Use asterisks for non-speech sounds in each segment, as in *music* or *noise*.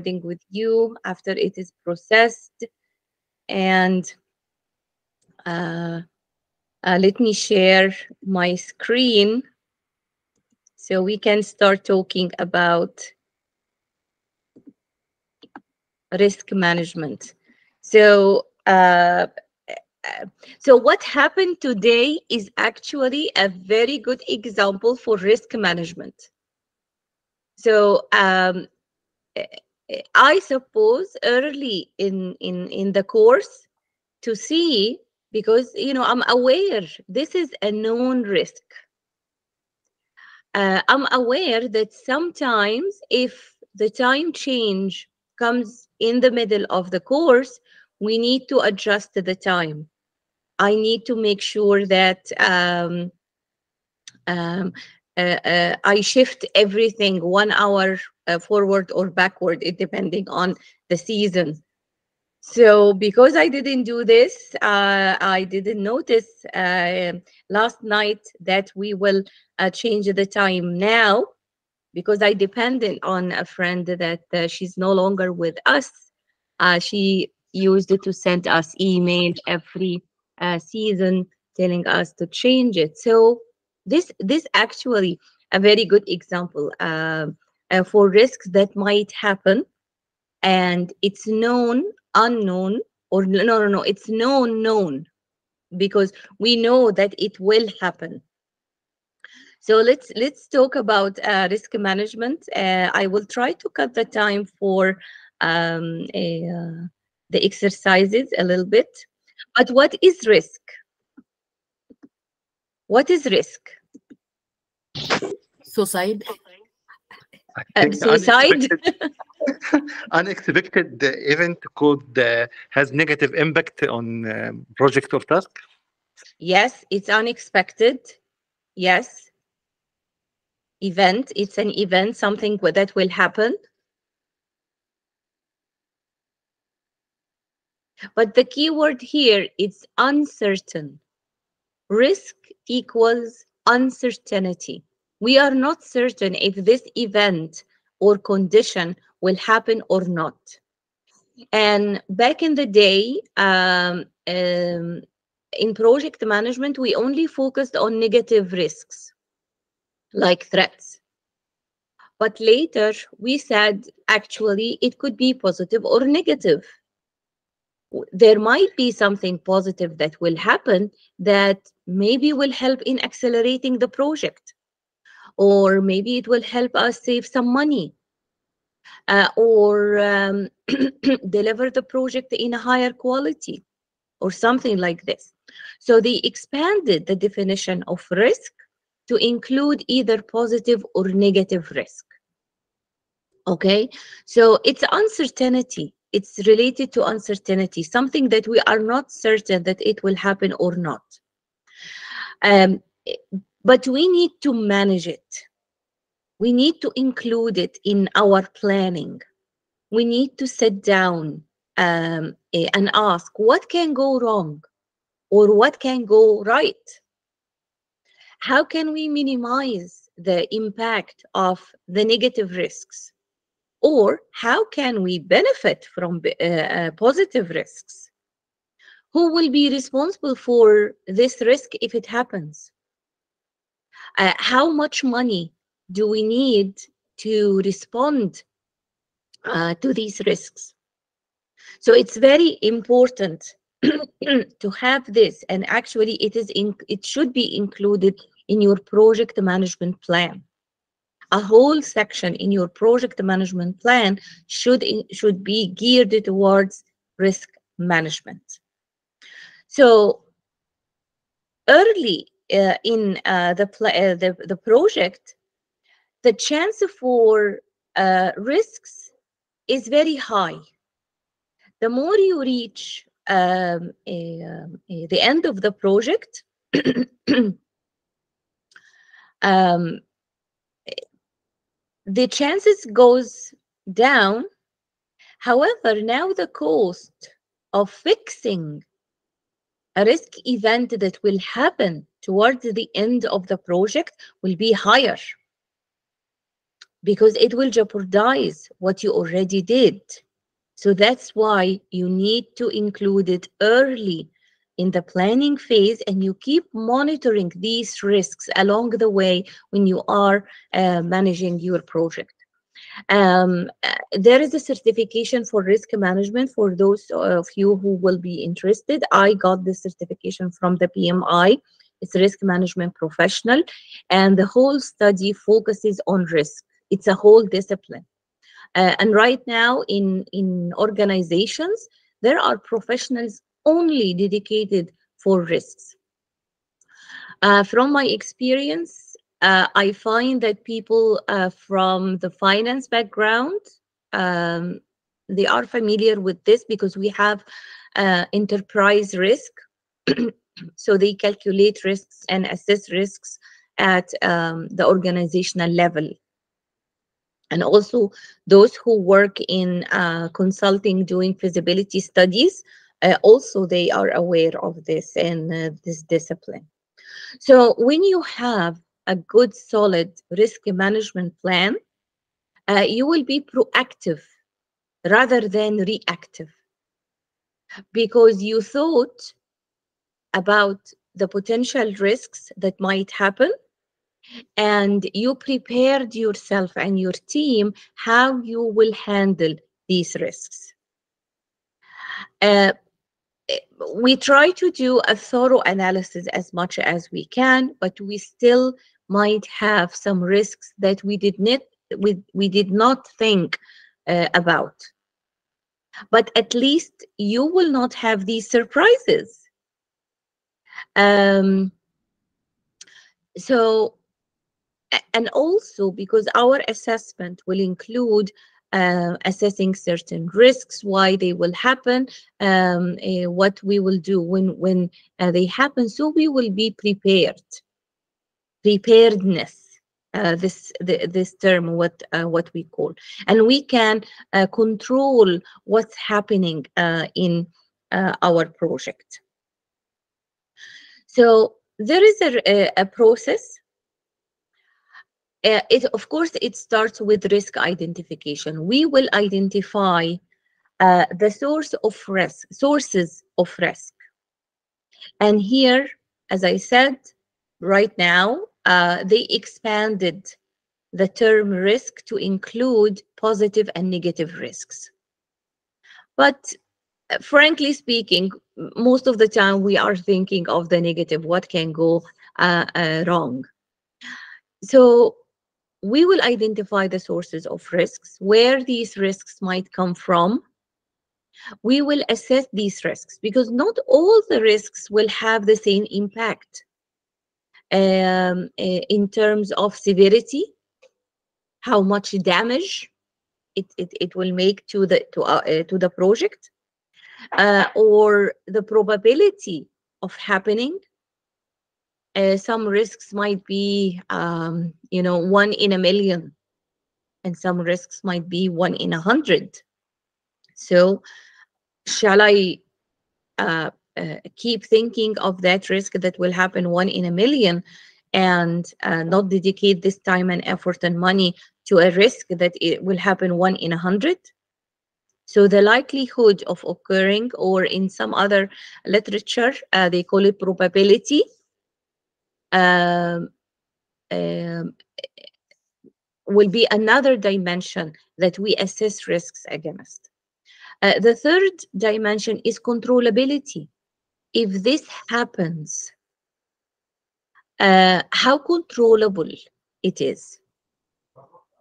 recording with you after it is processed. And uh, uh, let me share my screen so we can start talking about risk management. So, uh, so what happened today is actually a very good example for risk management. So um, I suppose early in, in, in the course to see, because, you know, I'm aware this is a known risk. Uh, I'm aware that sometimes if the time change comes in the middle of the course, we need to adjust the time. I need to make sure that um, um, uh, uh, I shift everything one hour forward or backward, depending on the season. So because I didn't do this, uh, I didn't notice uh, last night that we will uh, change the time now because I depended on a friend that she's no longer with us. she used it to send us email every season telling us to change it. So this this actually a very good example uh, uh, for risks that might happen. And it's known unknown or no no no it's known known because we know that it will happen. So let's let's talk about uh, risk management. Uh, i will try to cut the time for um, a, uh, the exercises a little bit. But what is risk? What is risk? Suicide. Uh, suicide. Unexpected, *laughs* unexpected event could uh, has negative impact on um, project or task. Yes, it's unexpected. Yes. Event. It's an event, something that will happen. But the key word here is uncertain. Risk equals uncertainty. We are not certain if this event or condition will happen or not. And back in the day, um, um, in project management, we only focused on negative risks, like threats. But later, we said actually it could be positive or negative there might be something positive that will happen that maybe will help in accelerating the project or maybe it will help us save some money uh, or um, *clears throat* deliver the project in a higher quality or something like this. So they expanded the definition of risk to include either positive or negative risk. Okay? So it's uncertainty. It's related to uncertainty, something that we are not certain that it will happen or not. Um, but we need to manage it. We need to include it in our planning. We need to sit down um, eh, and ask what can go wrong or what can go right? How can we minimize the impact of the negative risks? Or how can we benefit from uh, positive risks? Who will be responsible for this risk if it happens? Uh, how much money do we need to respond uh, to these risks? So it's very important *clears throat* to have this, and actually, it is in, it should be included in your project management plan a whole section in your project management plan should should be geared towards risk management so early uh, in uh, the, uh, the the project the chance for uh, risks is very high the more you reach um, a, um, a, the end of the project *clears throat* um, the chances goes down. However, now the cost of fixing a risk event that will happen towards the end of the project will be higher. because it will jeopardize what you already did. So that's why you need to include it early in the planning phase and you keep monitoring these risks along the way when you are uh, managing your project. Um, uh, there is a certification for risk management for those of you who will be interested. I got this certification from the PMI. It's risk management professional, and the whole study focuses on risk. It's a whole discipline. Uh, and right now, in in organizations, there are professionals only dedicated for risks. Uh, from my experience, uh, I find that people uh, from the finance background, um, they are familiar with this because we have uh, enterprise risk. *clears throat* so they calculate risks and assess risks at um, the organizational level. And also those who work in uh, consulting doing feasibility studies, uh, also they are aware of this and uh, this discipline. So when you have a good, solid risk management plan, uh, you will be proactive rather than reactive because you thought about the potential risks that might happen and you prepared yourself and your team how you will handle these risks. Uh, we try to do a thorough analysis as much as we can, but we still might have some risks that we did not we, we did not think uh, about. But at least you will not have these surprises. Um, so, and also because our assessment will include uh, assessing certain risks, why they will happen, um, uh, what we will do when when uh, they happen, so we will be prepared. Preparedness uh, this the, this term what uh, what we call. And we can uh, control what's happening in our project. So there is a, a process uh, it of course it starts with risk identification we will identify the source of risk sources of risk and here as i said right now uh, they expanded the term risk to include positive and negative risks. But uh, frankly speaking, most of the time we are thinking of the negative, what can go uh, uh, wrong. So we will identify the sources of risks, where these risks might come from. We will assess these risks because not all the risks will have the same impact um, uh, in terms of severity, how much damage it, it, it will make to the to uh, uh, to the project, uh, or the probability of happening. Uh, some risks might be, um, you know, one in a million, and some risks might be one in a hundred. So, shall I uh, uh, keep thinking of that risk that will happen one in a million and uh, not dedicate this time and effort and money to a risk that it will happen one in a hundred so the likelihood of occurring or in some other literature uh, they call it probability um, um, will be another dimension that we assess risks against uh, the third dimension is controllability if this happens, uh, how controllable it is?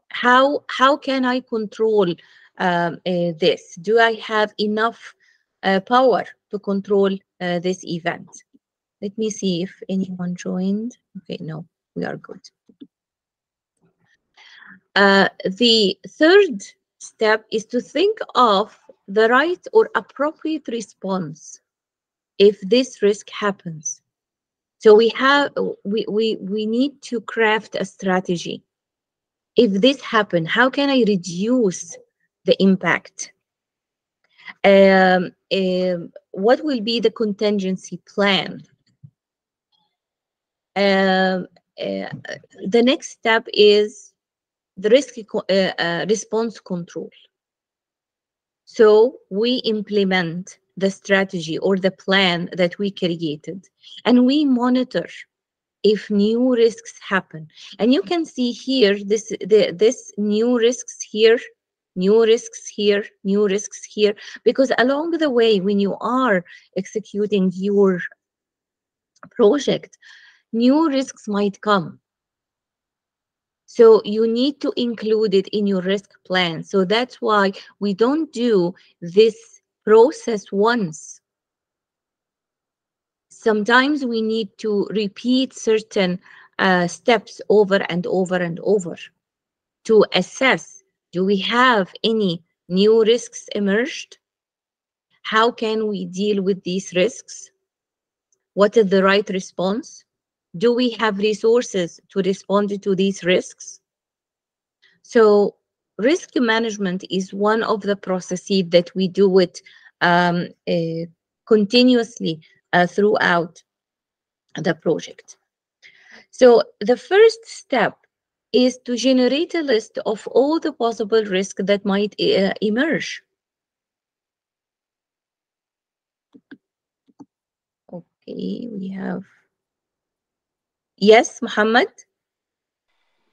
How how can I control um, uh, this? Do I have enough uh, power to control uh, this event? Let me see if anyone joined. Okay, no, we are good. Uh, the third step is to think of the right or appropriate response if this risk happens. So we have we we we need to craft a strategy. If this happen, how can I reduce the impact? Um, um, what will be the contingency plan? Um, uh, the next step is the risk uh, uh, response control. So we implement the strategy or the plan that we created and we monitor if new risks happen. And you can see here this the, this new risks here, new risks here, new risks here, because along the way when you are executing your project, new risks might come. So you need to include it in your risk plan. So that's why we don't do this process once. Sometimes we need to repeat certain uh, steps over and over and over to assess, do we have any new risks emerged? How can we deal with these risks? What is the right response? Do we have resources to respond to these risks? So risk management is one of the processes that we do it um, uh, continuously uh, throughout the project. So the first step is to generate a list of all the possible risks that might uh, emerge. Okay, we have Yes, Muhammad.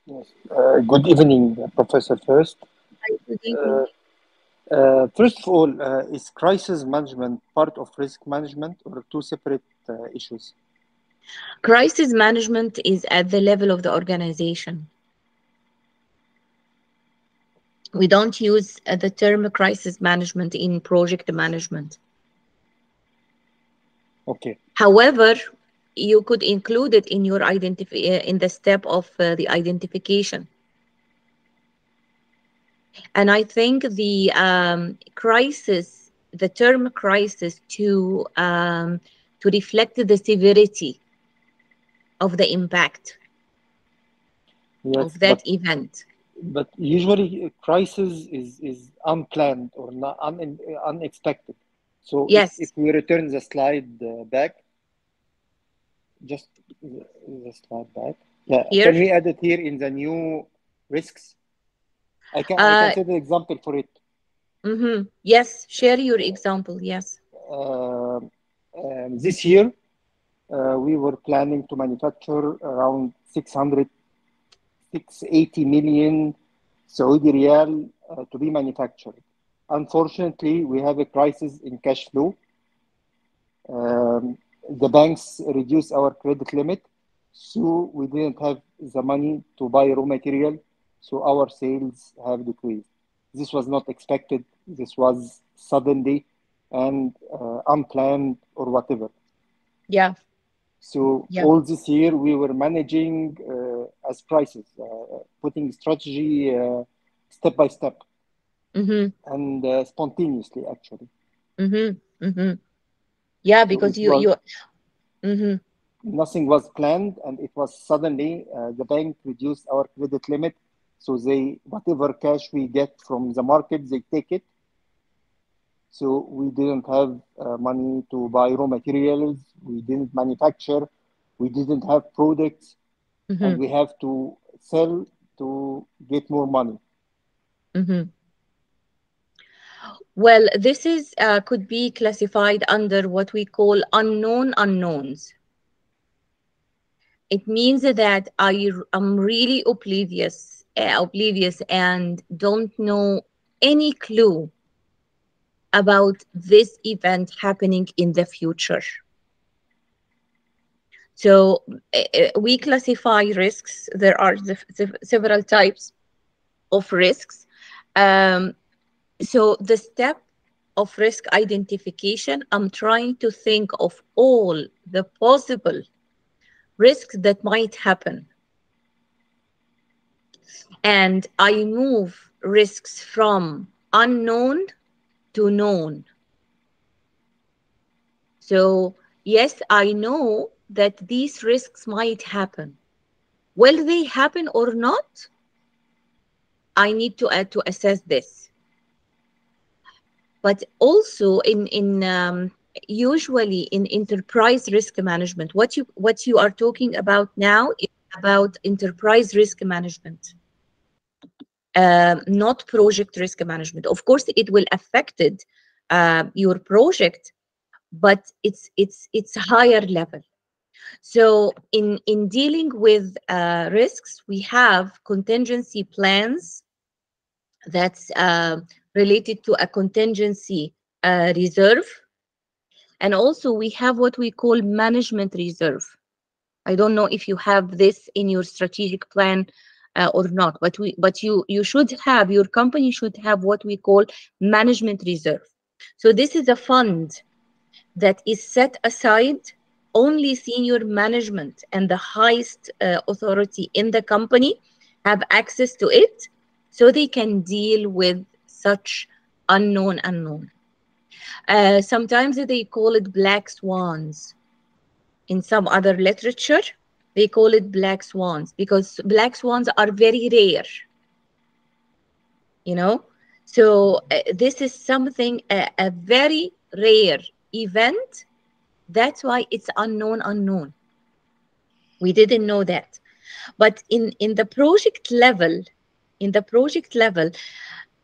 Yes. Uh, good evening, uh, Professor First. Hi, good evening. Uh, first of all, uh, is crisis management part of risk management or two separate uh, issues? Crisis management is at the level of the organization. We don't use uh, the term crisis management in project management. Okay. However, you could include it in your identify in the step of uh, the identification. And I think the um, crisis, the term crisis, to um, to reflect the severity of the impact Yes, of that but, event. but usually uh, crisis is, is unplanned or not un, unexpected. So if- Yes. if, we return the slide uh, back, just the slide back. Yeah, Here? can we add it here in the new risks? I can, I Uh, can set an example for it. Mm-hmm. Yes, share your example. Yes. Um, um, this year, uh, we were planning to manufacture around 600, 680 million Saudi Riyal uh, to be manufactured. Unfortunately, we have a crisis in cash flow. Um, the banks reduced our credit limit, so we didn't have the money to buy raw material, so our sales have decreased. This was not expected. This was suddenly and uh, unplanned or whatever. Yeah. So Yeah. all this year we were managing uh, as prices, uh, putting strategy uh, step by step hmm and uh, spontaneously actually. hmm hmm Yeah, because you was- you. hmm Nothing was planned and it was suddenly uh, the bank reduced our credit limit. So they whatever cash we get from the market they take it. So we didn't have uh, money to buy raw materials. We didn't manufacture. We didn't have products. hmm and we have to sell to get more money. hmm Well, this is uh, could be classified under what we call unknown unknowns. It means that I am really oblivious, uh, oblivious, and don't know any clue about this event happening in the future. So uh, uh, we classify risks. There are several types of risks. Um, so the step of risk identification, I'm trying to think of all the possible risks that might happen. And I move risks from unknown to known. So, yes, I know that these risks might happen. Will they happen or not? I need to add to assess this. But also in in um, usually in enterprise risk management, what you what you are talking about now is about enterprise risk management. uh, not project risk management. Of course, it will affected uh, your project, but it's it's it's higher level. So in in dealing with uh, risks, we have contingency plans that's uh, related to a contingency uh, reserve, and also we have what we call management reserve. I don't know if you have this in your strategic plan uh, or not, but we but you you should have your company should have what we call management reserve. So this is a fund that is set aside only senior management and the highest uh, authority in the company have access to it so they can deal with such unknown unknown. Uh, sometimes they call it black swans. In some other literature they call it black swans because black swans are very rare you know? So uh, this is something a, a very rare event. That's why it's unknown unknown. We didn't know that. But in in the project level in the project level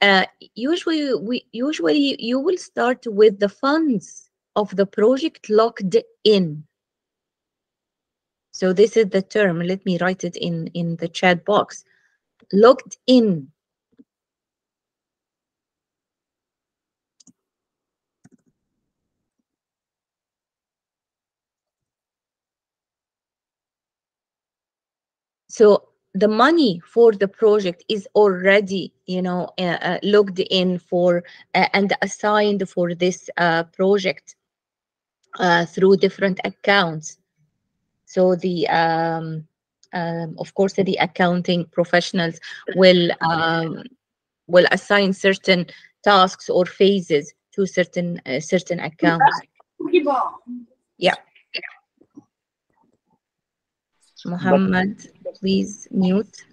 uh, usually we usually you will start with the funds of the project locked in. So this is the term. Let me write it in in the chat box. Locked in. So the money for the project is already you know uh, uh, locked in for uh, and assigned for this uh, project uh, through different accounts. So the um, um, of course the accounting professionals will um, will assign certain tasks or phases to certain uh, certain accounts. Yeah Muhammad, please mute.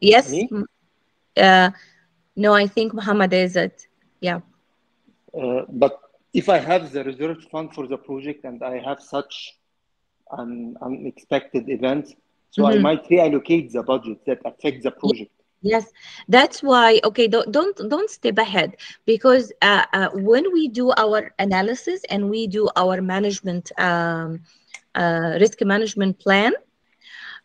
Yes. Uh, no, I think Muhammad is it. Yeah. Uh, but if I have the reserve fund for the project and I have such an unexpected event, so I Mhm. might reallocate the budget that affects the project. Yes, that's why. Okay, don't don't don't step ahead because uh, uh, when we do our analysis and we do our management um, risk management plan,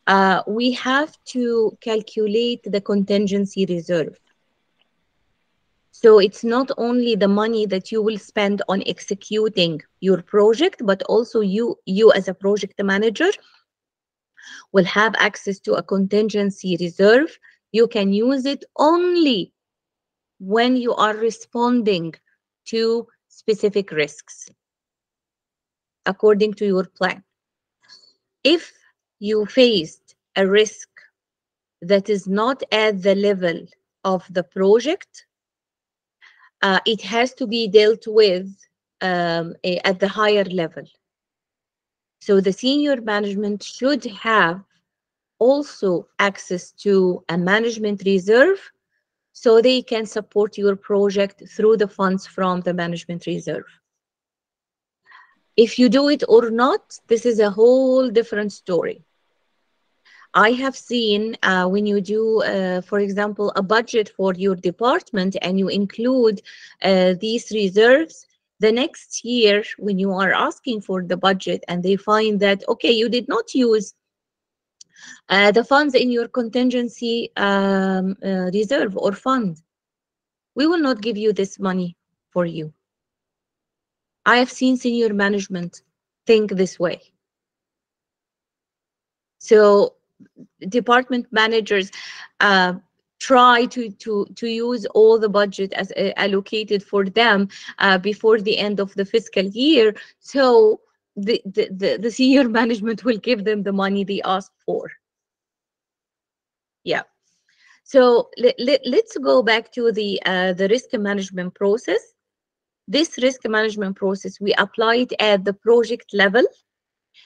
uh, we have to calculate the contingency reserve. So it's not only the money that you will spend on executing your project, but also you you as a project manager will have access to a contingency reserve you can use it only when you are responding to specific risks according to your plan. If you faced a risk that is not at the level of the project, uh, it has to be dealt with um, a- at the higher level. So the senior management should have also access to a management reserve so they can support your project through the funds from the management reserve. If you do it or not, this is a whole different story. I have seen uh, when you do, uh, for example, a budget for your department and you include uh, these reserves, the next year when you are asking for the budget and they find that, okay, you did not use uh, the funds in your contingency um, uh, reserve or fund. We will not give you this money for you. I have seen senior management think this way. So department managers uh, try to, to, to use all the budget as uh, allocated for them uh, before the end of the fiscal year. So the, the, the, the senior *laughs* management will give them the money they ask for. Yeah. So let, let, let's go back to the uh, the risk management process. This risk management process, we apply it at the project level.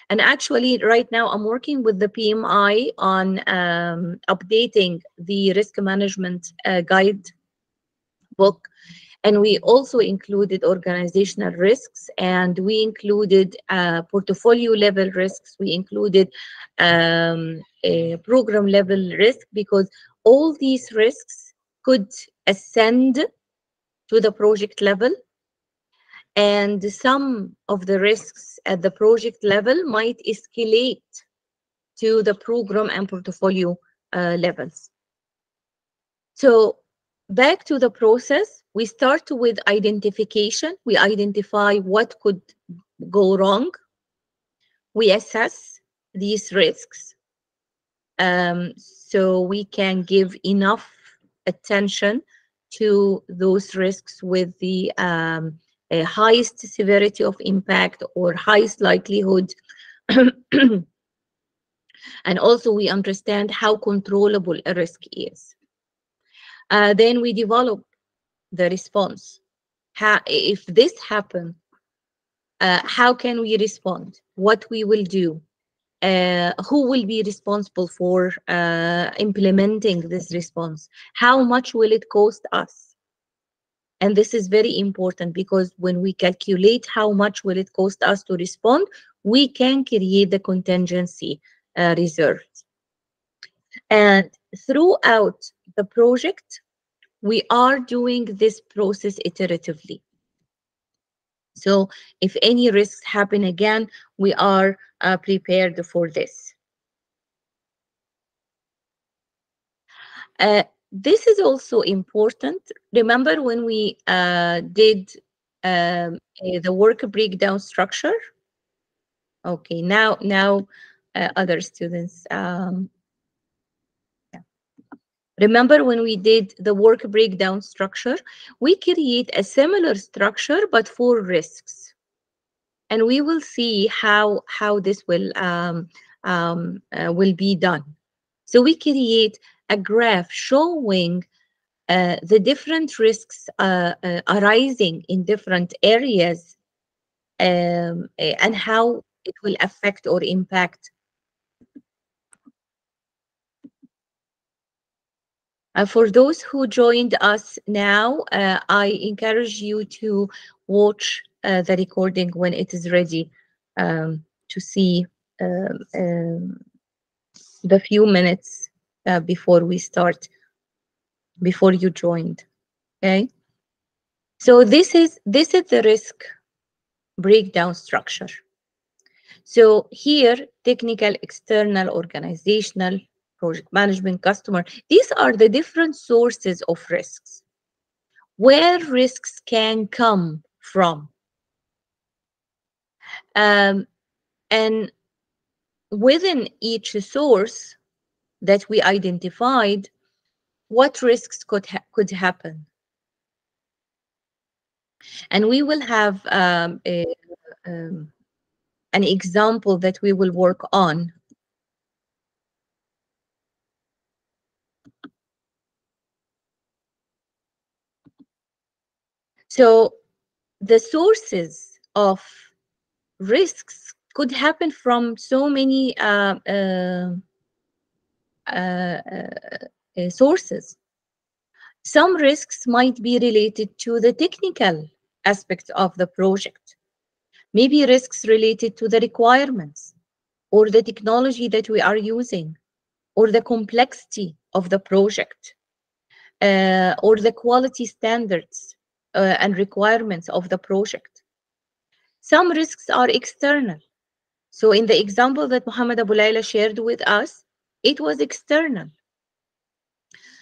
And actually, right now, I'm working with the PMI on um, updating the risk management uh, guide book. And we also included organizational risks and we included uh, portfolio level risks. We included um, a program level risk because all these risks could ascend to the project level and some of the risks at the project level might escalate to the program and portfolio uh, levels. So back to the process, we start with identification. We identify what could go wrong. We assess these risks um, so we can give enough attention to those risks with the um, highest severity of impact or highest likelihood. *clears throat* and also we understand how controllable a risk is. Uh, then we develop the response. How, if this happens, uh, how can we respond? What we will do? Uh, who will be responsible for uh, implementing this response? How much will it cost us? And this is very important because when we calculate how much will it cost us to respond, we can create the contingency uh, reserves. And throughout the project, we are doing this process iteratively. So if any risks happen again, we are uh, prepared for this. Uh, this is also important. Remember when we uh, did um, the work breakdown structure? Okay, now now uh, other students. Um, yeah. Remember when we did the work breakdown structure, we create a similar structure but for risks. And we will see how, how this will, um, um, uh, will be done. So we create a graph showing uh, the different risks uh, uh, arising in different areas um, and how it will affect or impact. Uh, for those who joined us now, uh, I encourage you to watch uh, the recording when it is ready um, to see um, um, the few minutes uh, before we start, before you joined. Okay. So this is this is the risk breakdown structure. So here, technical, external, organizational, project management, customer, these are the different sources of risks. Where risks can come from. Um, and within each source, that we identified, what risks could ha could happen. And we will have um, a, um, an example that we will work on. So the sources of risks could happen from so many uh, uh, sources. Some risks might be related to the technical aspects of the project. Maybe risks related to the requirements or the technology that we are using or the complexity of the project uh, or the quality standards uh, and requirements of the project. Some risks are external. So in the example that Muhammad Abu Layla shared with us, it was external.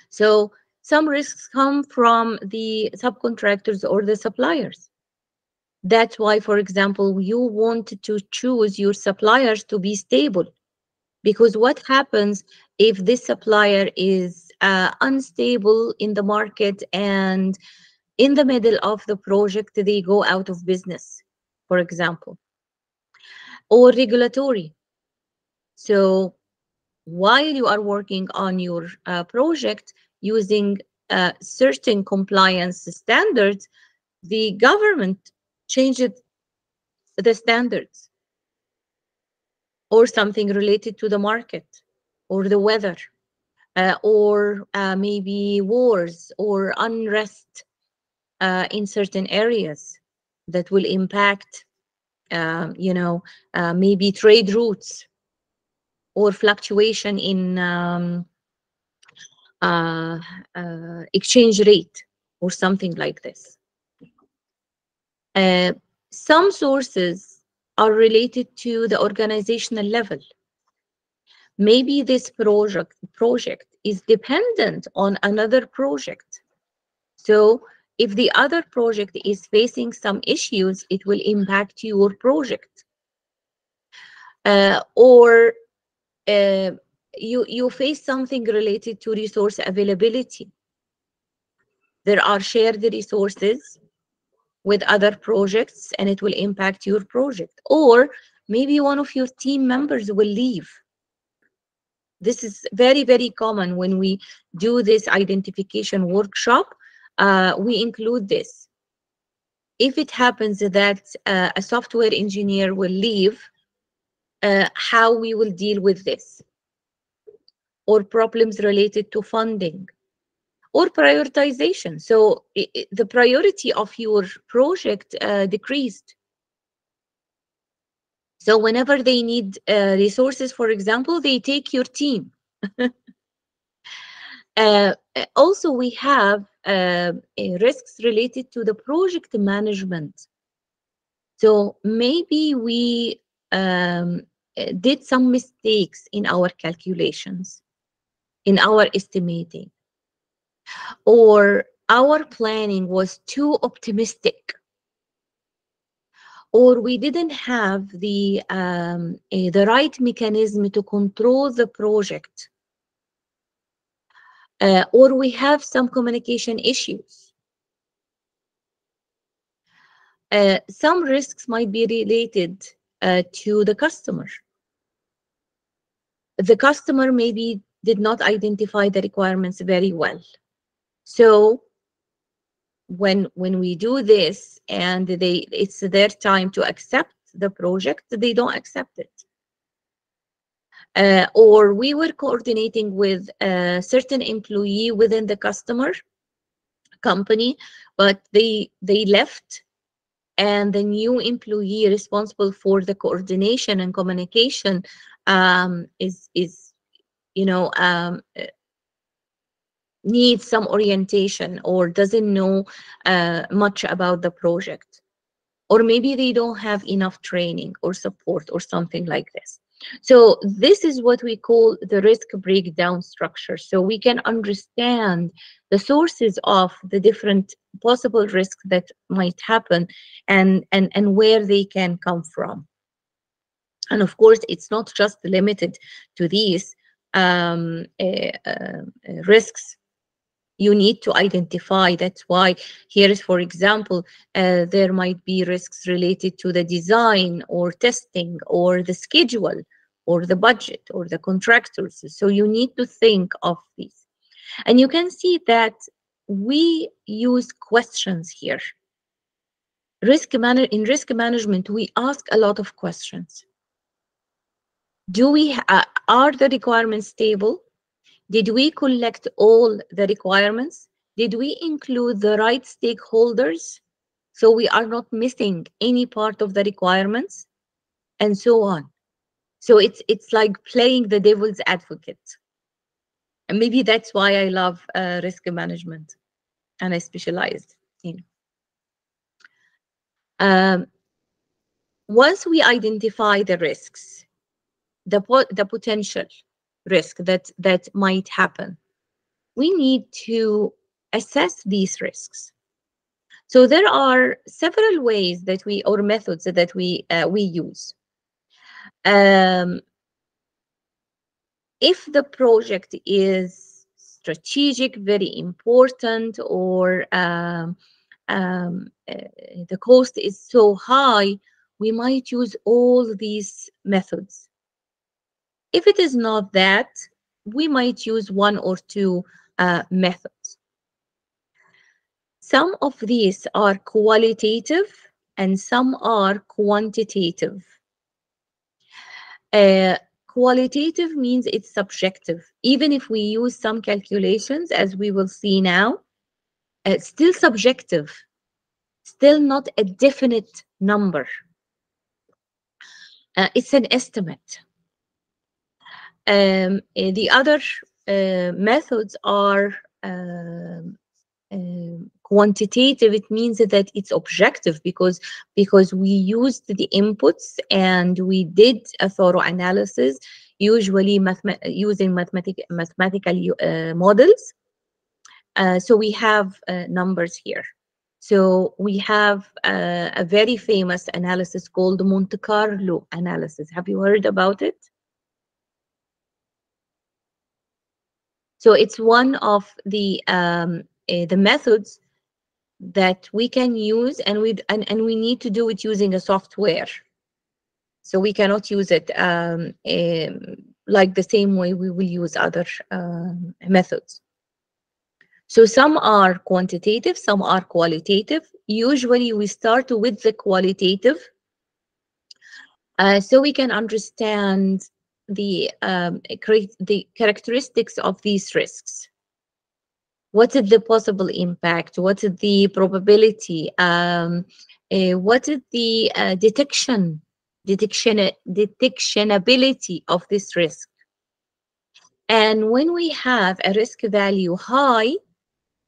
So some risks come from the subcontractors or the suppliers. That's why, for example, you want to choose your suppliers to be stable. Because what happens if this supplier is uh, unstable in the market and in the middle of the project, they go out of business, for example, or regulatory. So while you are working on your uh, project using uh, certain compliance standards, the government changed the standards or something related to the market or the weather uh, or uh, maybe wars or unrest uh, in certain areas that will impact, um, you know, uh, maybe trade routes or fluctuation in um, uh, uh, exchange rate or something like this. Uh, some sources are related to the organizational level. Maybe this project project is dependent on another project. So if the other project is facing some issues, it will impact your project. Uh, or uh, you, you face something related to resource availability. There are shared resources with other projects and it will impact your project. Or maybe one of your team members will leave. This is very, very common when we do this identification workshop. Uh, we include this. If it happens that uh, a software engineer will leave, uh, how we will deal with this or problems related to funding or prioritization. So i- i- the priority of your project uh, decreased. So whenever they need uh, resources, for example, they take your team. *laughs* Uh, also, we have uh, risks related to the project management. So maybe we um, did some mistakes in our calculations, in our estimating, or our planning was too optimistic, or we didn't have the um, uh, the right mechanism to control the project, uh, or we have some communication issues. Uh, some risks might be related uh, to the customer. The customer maybe did not identify the requirements very well. So when when we do this and they it's their time to accept the project, they don't accept it. Uh, or we were coordinating with a certain employee within the customer company, but they they left and the new employee responsible for the coordination and communication um, is is you know um, needs some orientation or doesn't know uh, much about the project. Or maybe they don't have enough training or support or something like this. So this is what we call the risk breakdown structure. So we can understand the sources of the different possible risks that might happen and and and where they can come from and of course it's not just limited to these um, uh, uh, risks. You need to identify that's why here for example uh, there might be risks related to the design or testing or the schedule or the budget or the contractors. So you need to think of these. And you can see that we use questions here. Risk man- in risk management we ask a lot of questions do we uh, are the requirements stable? Did we collect all the requirements? Did we include the right stakeholders? So we are not missing any part of the requirements and so on. So it's it's like playing the devil's advocate. And maybe that's why i love uh, risk management and i specialized in. Um, once we identify the risks the the potential risk that that might happen. We need to assess these risks. So there are several ways that we or methods that we uh, we use. Um, if the project is strategic very important or um, um, uh, the cost is so high we might use all these methods if it is not that, we might use one or two uh, methods. Some of these are qualitative and some are quantitative. Uh, qualitative means it's subjective. Even if we use some calculations, as we will see now, it's still subjective, still not a definite number. Uh, it's an estimate um, uh, the other uh, methods are um, um, quantitative, it means that it's objective because because we used the inputs and we did a thorough analysis, usually using mathematic mathematical uh, models. Uh, so we have uh, numbers here. So we have a very famous analysis called Monte Carlo analysis. Have you heard about it? So it's one of the um, uh, the methods that we can use and we and, and we need to do it using a software. So we cannot use it um, um, like the same way we will use other um, methods. So some are quantitative, some are qualitative. Usually we start with the qualitative uh, so we can understand the, um, the characteristics of these risks. What is the possible impact? What is the probability? Um, uh, what is the uh, detection, detection, detectionability of this risk? And when we have a risk value high,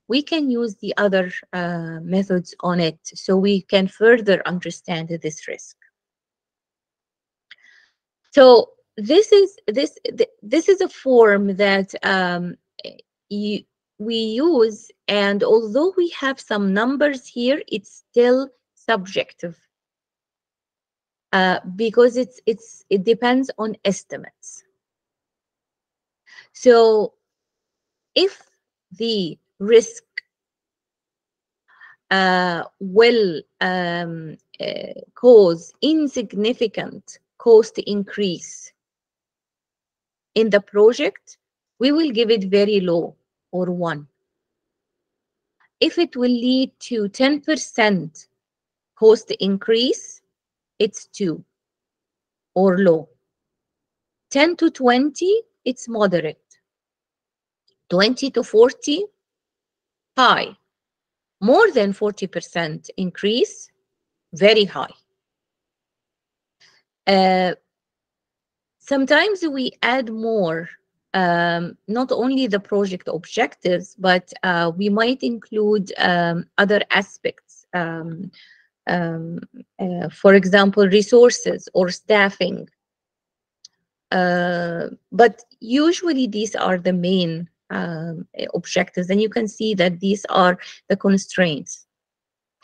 we can use the other uh, methods on it so we can further understand this risk. So this is this this is a form that um, you, we use, and although we have some numbers here, it's still subjective uh, because it's it's it depends on estimates. So if the risk uh, will um, uh, cause insignificant cost increase in the project, we will give it very low or 1. If it will lead to 10% cost increase, it's 2 or low. 10 to 20, it's moderate. 20 to 40, high. More than 40% increase, very high. Uh, sometimes we add more um, not only the project objectives, but uh, we might include um, other aspects. Um, um uh, for example, resources or staffing. Uh, but usually these are the main um, objectives, and you can see that these are the constraints.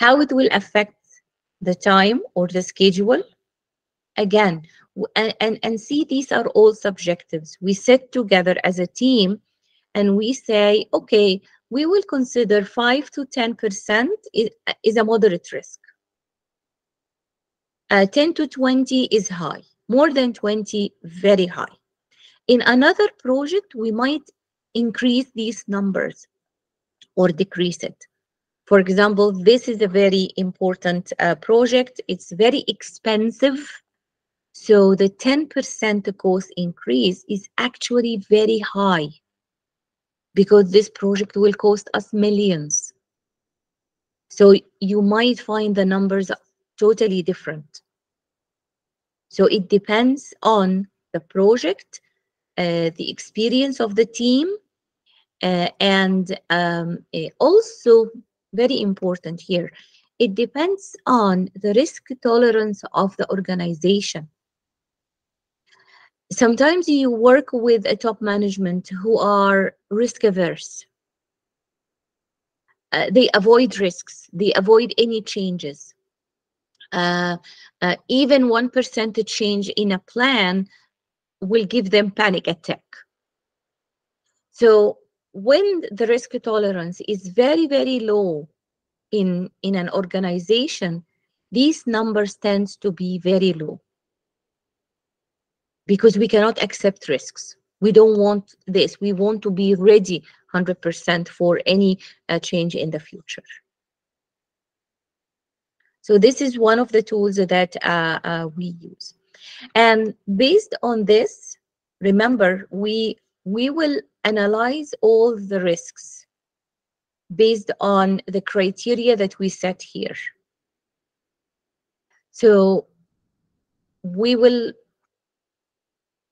How it will affect the time or the schedule. Again, and, and, and see these are all subjectives. We sit together as a team and we say, okay, we will consider 5 to 10% is, is a moderate risk. Uh, 10 to 20 is high. More than 20, very high. In another project, we might increase these numbers or decrease it. For example, this is a very important uh, project. It's very expensive so the 10% cost increase is actually very high because this project will cost us millions. So you might find the numbers totally different. So it depends on the project, uh, the experience of the team, uh, and um, also very important here, it depends on the risk tolerance of the organization sometimes you work with a top management who are risk averse. Uh, they avoid risks. They avoid any changes. Uh, uh, even one percentage change in a plan will give them panic attack. So when the risk tolerance is very, very low in, in an organization, these numbers tends to be very low because we cannot accept risks. We don't want this. We want to be ready 100% for any uh, change in the future. So this is one of the tools that uh, uh, we use. And based on this, remember, we, we will analyze all the risks based on the criteria that we set here. So we will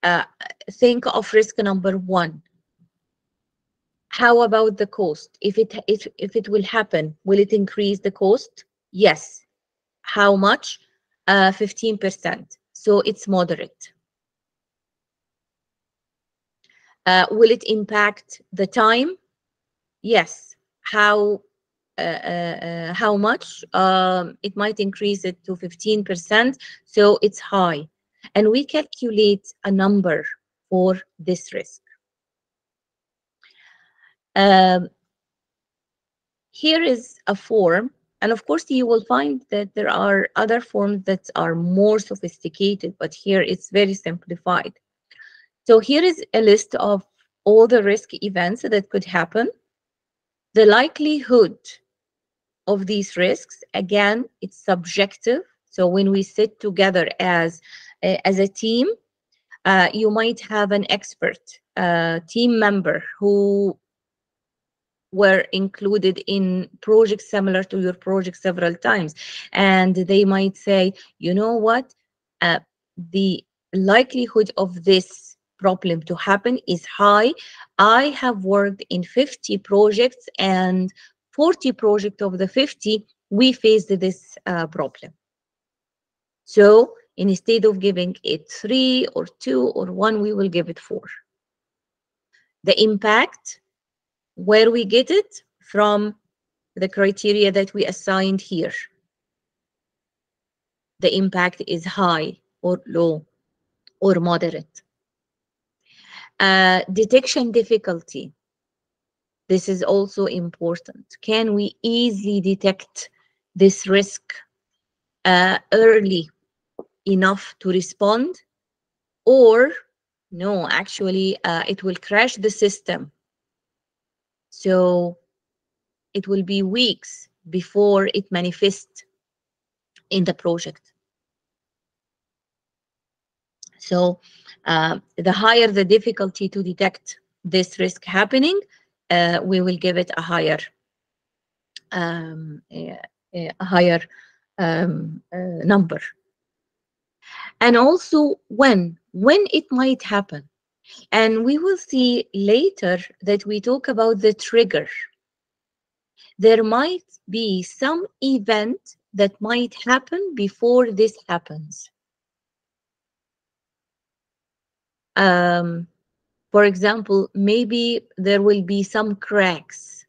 uh, think of risk number one. How about the cost? If it if, if it will happen, will it increase the cost? Yes. How much? Uh, 15%. So it's moderate. Uh, will it impact the time? Yes. How uh, uh, uh, how much? Um, it might increase it to 15%, so it's high. And we calculate a number for this risk. Um, here is a form, and of course you will find that there are other forms that are more sophisticated, but here it's very simplified. So here is a list of all the risk events that could happen. The likelihood of these risks, again, it's subjective. So when we sit together as, as a team, uh, you might have an expert team member who were included in projects similar to your project several times. And they might say, you know what, uh, the likelihood of this problem to happen is high. I have worked in 50 projects and 40 projects of the 50, we faced this uh, problem. So instead of giving it three or two or one, we will give it four. The impact, where we get it from the criteria that we assigned here. The impact is high or low or moderate. Uh, detection difficulty. This is also important. Can we easily detect this risk uh, early enough to respond? Or no, actually, uh, it will crash the system. So it will be weeks before it manifests in the project. So uh, the higher the difficulty to detect this risk happening, uh, we will give it a higher um, a, a higher um, uh, number. And also when, when it might happen. And we will see later that we talk about the trigger. There might be some event that might happen before this happens. Um, for example, maybe there will be some cracks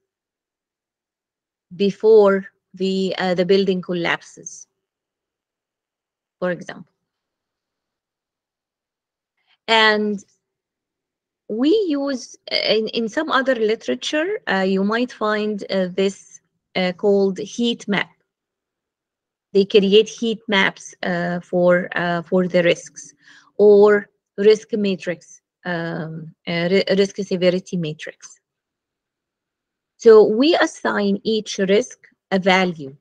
before the uh, the building collapses. For example, and we use in, in some other literature uh, you might find uh, this uh, called heat map. They create heat maps uh, for uh, for the risks or risk matrix um, risk severity matrix. So we assign each risk a value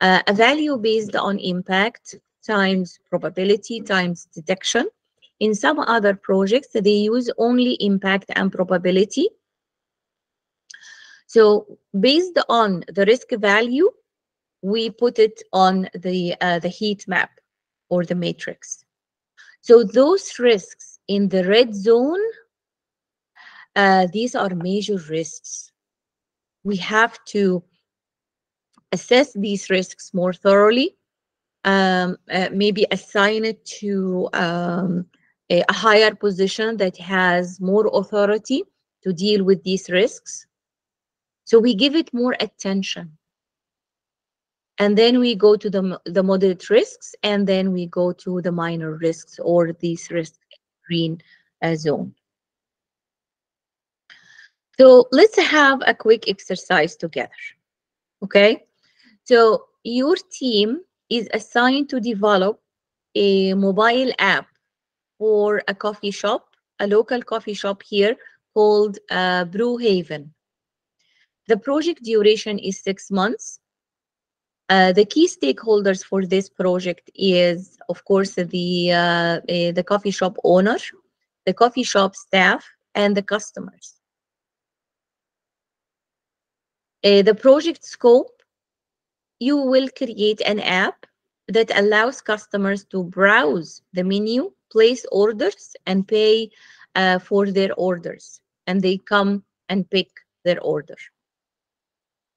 uh, a value based on impact times probability times detection in some other projects, they use only impact and probability. So based on the risk value, we put it on the, uh, the heat map or the matrix. So those risks in the red zone, uh, these are major risks. We have to assess these risks more thoroughly, um, uh, maybe assign it to um, a, a higher position that has more authority to deal with these risks. So we give it more attention. And then we go to the, the moderate risks, and then we go to the minor risks or these risk green uh, zone. So let's have a quick exercise together. Okay, so your team is assigned to develop a mobile app for a coffee shop, a local coffee shop here called uh, Brew Haven. The project duration is six months. Uh, the key stakeholders for this project is, of course, the, uh, uh, the coffee shop owner, the coffee shop staff, and the customers. Uh, the project scope, you will create an app that allows customers to browse the menu place orders and pay uh, for their orders. And they come and pick their order.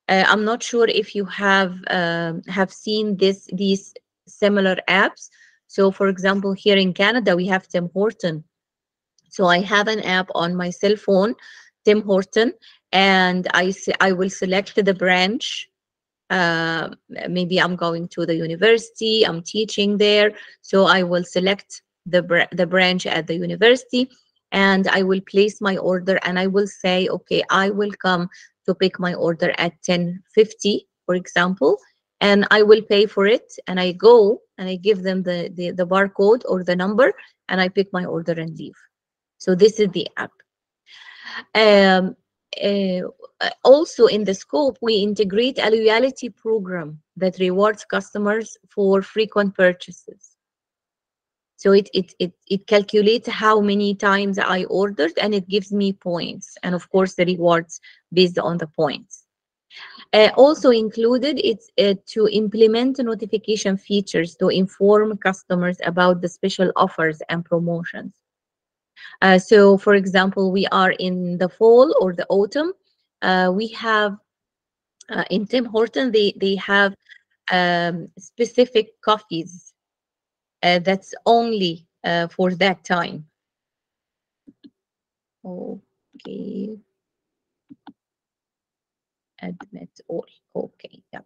Uh, I'm not sure if you have um, have seen this these similar apps. So, for example, here in Canada, we have Tim Horton. So I have an app on my cell phone, Tim Horton, and I I will select the branch. Uh, maybe I'm going to the university. I'm teaching there, so I will select the br- the branch at the university, and I will place my order, and I will say, okay, I will come to pick my order at 10:50, for example, and I will pay for it, and I go and I give them the the, the barcode or the number, and I pick my order and leave. So this is the app. Um, uh, also in the scope, we integrate a loyalty program that rewards customers for frequent purchases. So it, it, it, it calculates how many times I ordered and it gives me points. And of course, the rewards based on the points. Uh, also included, it's uh, to implement notification features to inform customers about the special offers and promotions. Uh, so, for example, we are in the fall or the autumn. Uh, we have uh, in Tim Horton they they have um, specific coffees that's only uh, for that time. Okay. Admit all. Okay. Yeah.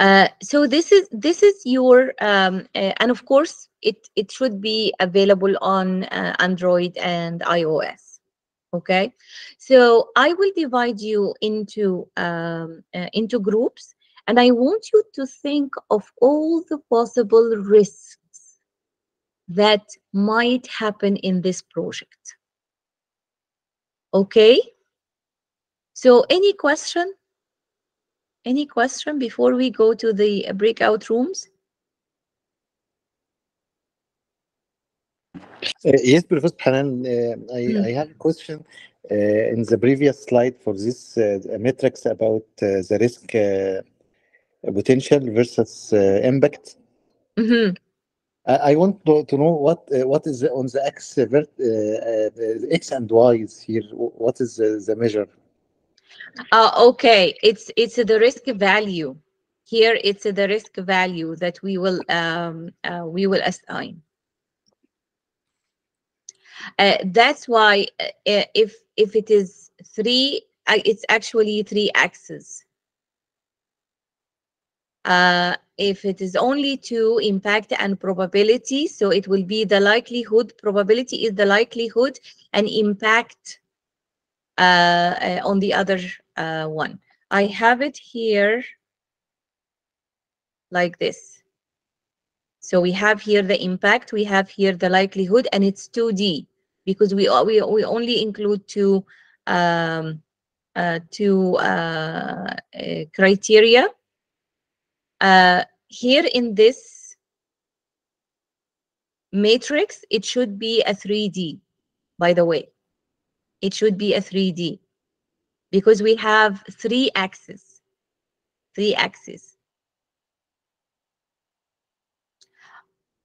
Uh, so this is this is your um, uh, and of course it it should be available on uh, Android and iOS. Okay, so I will divide you into um, uh, into groups, and I want you to think of all the possible risks that might happen in this project. Okay. So any question? Any question before we go to the breakout rooms? Uh, yes, Professor Hanan, uh, I, Mm. I have a question. Uh, in the previous slide for this uh, metrics about uh, the risk uh, potential versus uh, impact, Mhm. I, want to, to know what uh, what is on the x uh, vert- uh, uh, x and y is here. What is the, the measure? Uh, okay, it's it's the risk value. Here, it's the risk value that we will um, uh, we will assign. Uh, that's why if if it is three, it's actually three axes. Uh, if it is only two, impact and probability, so it will be the likelihood. Probability is the likelihood, and impact uh, uh, on the other uh, one. I have it here like this. So we have here the impact, we have here the likelihood, and it's 2D because we o- we, we only include two um, uh, two uh, uh, criteria. Uh, here in this matrix, it should be a 3D, by the way. It should be a 3D because we have three axes, three axes.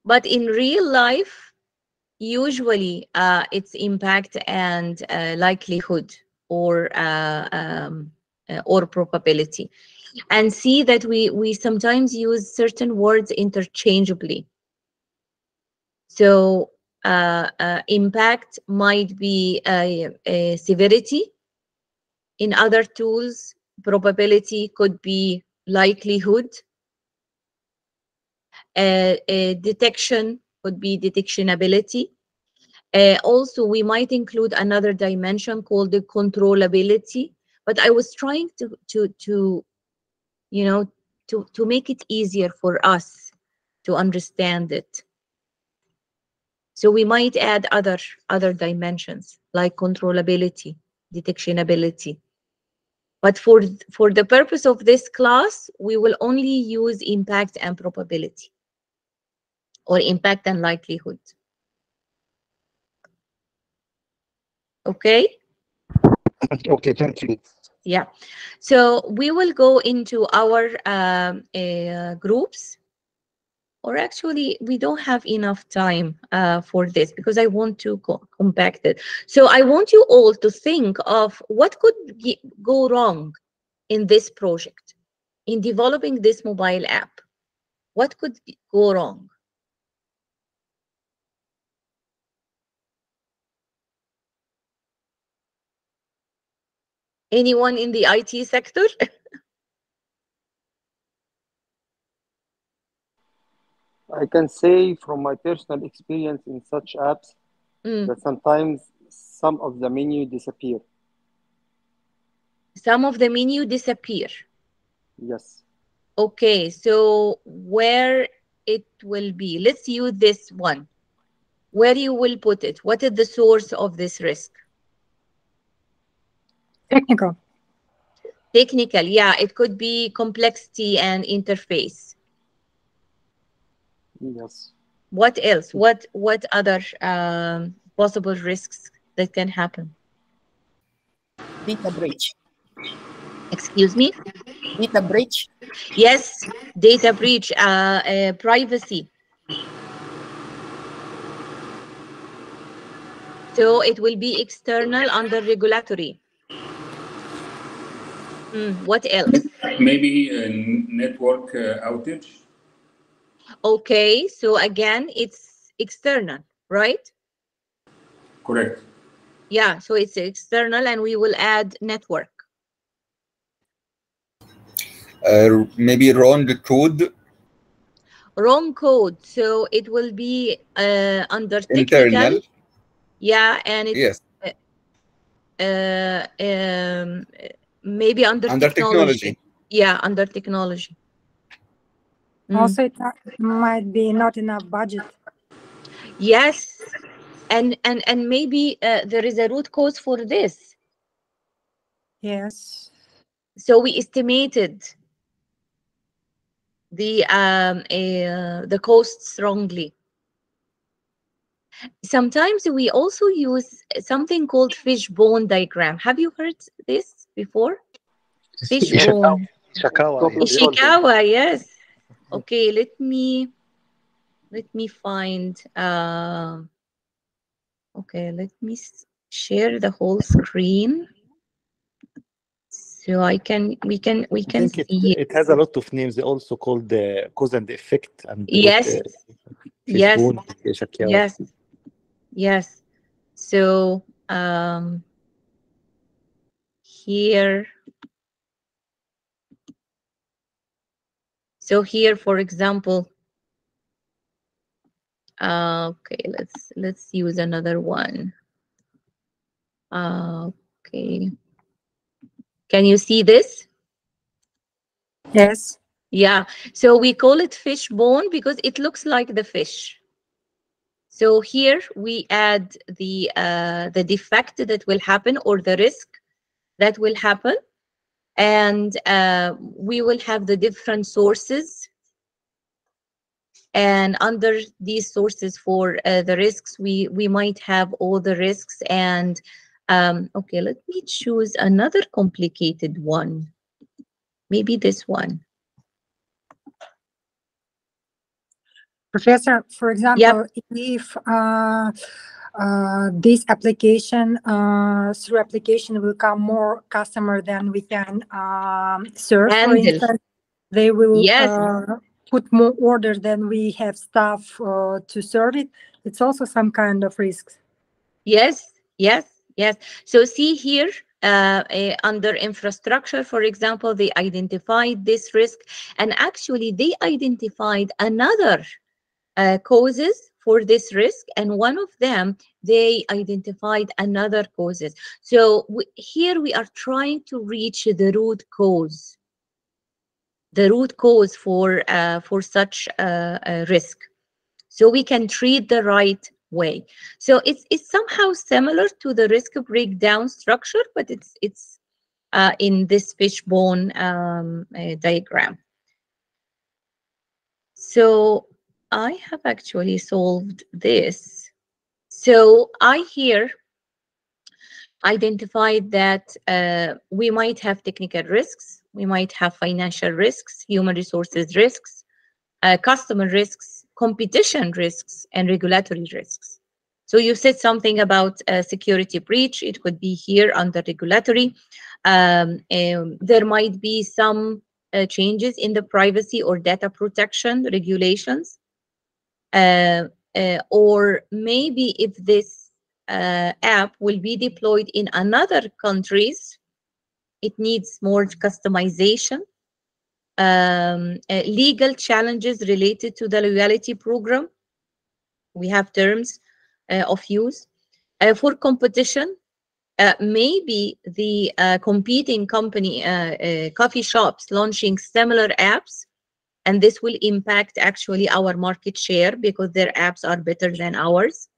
But in real life, usually uh, it's impact and uh, likelihood or uh, um, uh, or probability. And see that we we sometimes use certain words interchangeably. So uh, uh, impact might be a, a severity. In other tools, probability could be likelihood. Uh, detection could be detectionability. Uh, also, we might include another dimension called the controllability. But I was trying to to to, you know, to to make it easier for us to understand it. So we might add other other dimensions like controllability, detectionability. But for for the purpose of this class, we will only use impact and probability or impact and likelihood. Okay? Okay, thank you. Yeah. So we will go into our uh, groups. or actually we don't have enough time uh, for this because I want to co compact it. So I want you all to think of what could go wrong in this project, in developing this mobile app. What could go wrong? Anyone in the IT sector? I can say from my personal experience in such apps Mm. that sometimes some of the menu disappear. Some of the menu disappear. Yes. Okay, so where it will be? Let's use this one. Where you will put it? What is the source of this risk? Technical. Technical, yeah, it could be complexity and interface. Yes. What else? What what other um, possible risks that can happen? Data breach. Excuse me? Data breach. Yes, data breach, uh, uh, privacy. So it will be external under regulatory. Hmm, what else? Maybe a network uh, outage. Okay, so again, it's external, right? Correct. Yeah, so it's external and we will add network. Uh, maybe wrong code Wrong code, so it will be uh, under technical. internal. Yeah, and it's Yes, uh, um, maybe under, under technology. technology. Yeah, under technology. Mm. Also, it might be not enough budget. Yes, and and and maybe uh, there is a root cause for this. Yes. So we estimated the um uh, the costs wrongly. Sometimes we also use something called fishbone diagram. Have you heard this before? Fishbone. Ishikawa. yeah. Ishikawa, yes. Okay, let me let me find uh okay, let me share the whole screen so I can we can we can think it, see it has a lot of names, They also called the cause and effect. And both, Yes. uh, Yes. Yes yes so um here. So here for example uh, okay let's let's use another one. Uh, okay. Can you see this? Yes. yeah. So we call it fish bone because it looks like the fish. So here we add the uh, the defect that will happen or the risk that will happen. And uh, we will have the different sources. And under these sources for uh, the risks we we might have all the risks. And um, okay let me choose another complicated one. Maybe this one. Professor, for example, if uh, uh, this application, uh, through application will come more customer than we can um, serve, for instance, they will Yes. uh, put more order than we have staff uh, to serve it. It's also some kind of risks. Yes, yes, yes. So see here, uh, eh, under infrastructure, for example, they identified this risk, and actually they identified another uh, causes for this risk, and one of them they identified another causes. So we, here we are trying to reach the root cause, the root cause for uh, for such uh, a risk, so we can treat the right way. So it's it's somehow similar to the risk breakdown structure, but it's it's uh, in this fishbone um, uh, diagram. So I have actually solved this. So I here identified that uh, we might have technical risks, we might have financial risks, human resources risks, uh, customer risks, competition risks, and regulatory risks. So you said something about security breach. It could be here under regulatory. Um, um, there might be some uh, changes in the privacy or data protection regulations. Uh, uh, or maybe if this uh, app will be deployed in another countries, it needs more customization. Um, uh, legal challenges related to the loyalty program. We have terms of use. For competition, uh, maybe the uh, competing company, uh, coffee shops launching similar apps, and this will impact actually our market share because their apps are better than ours.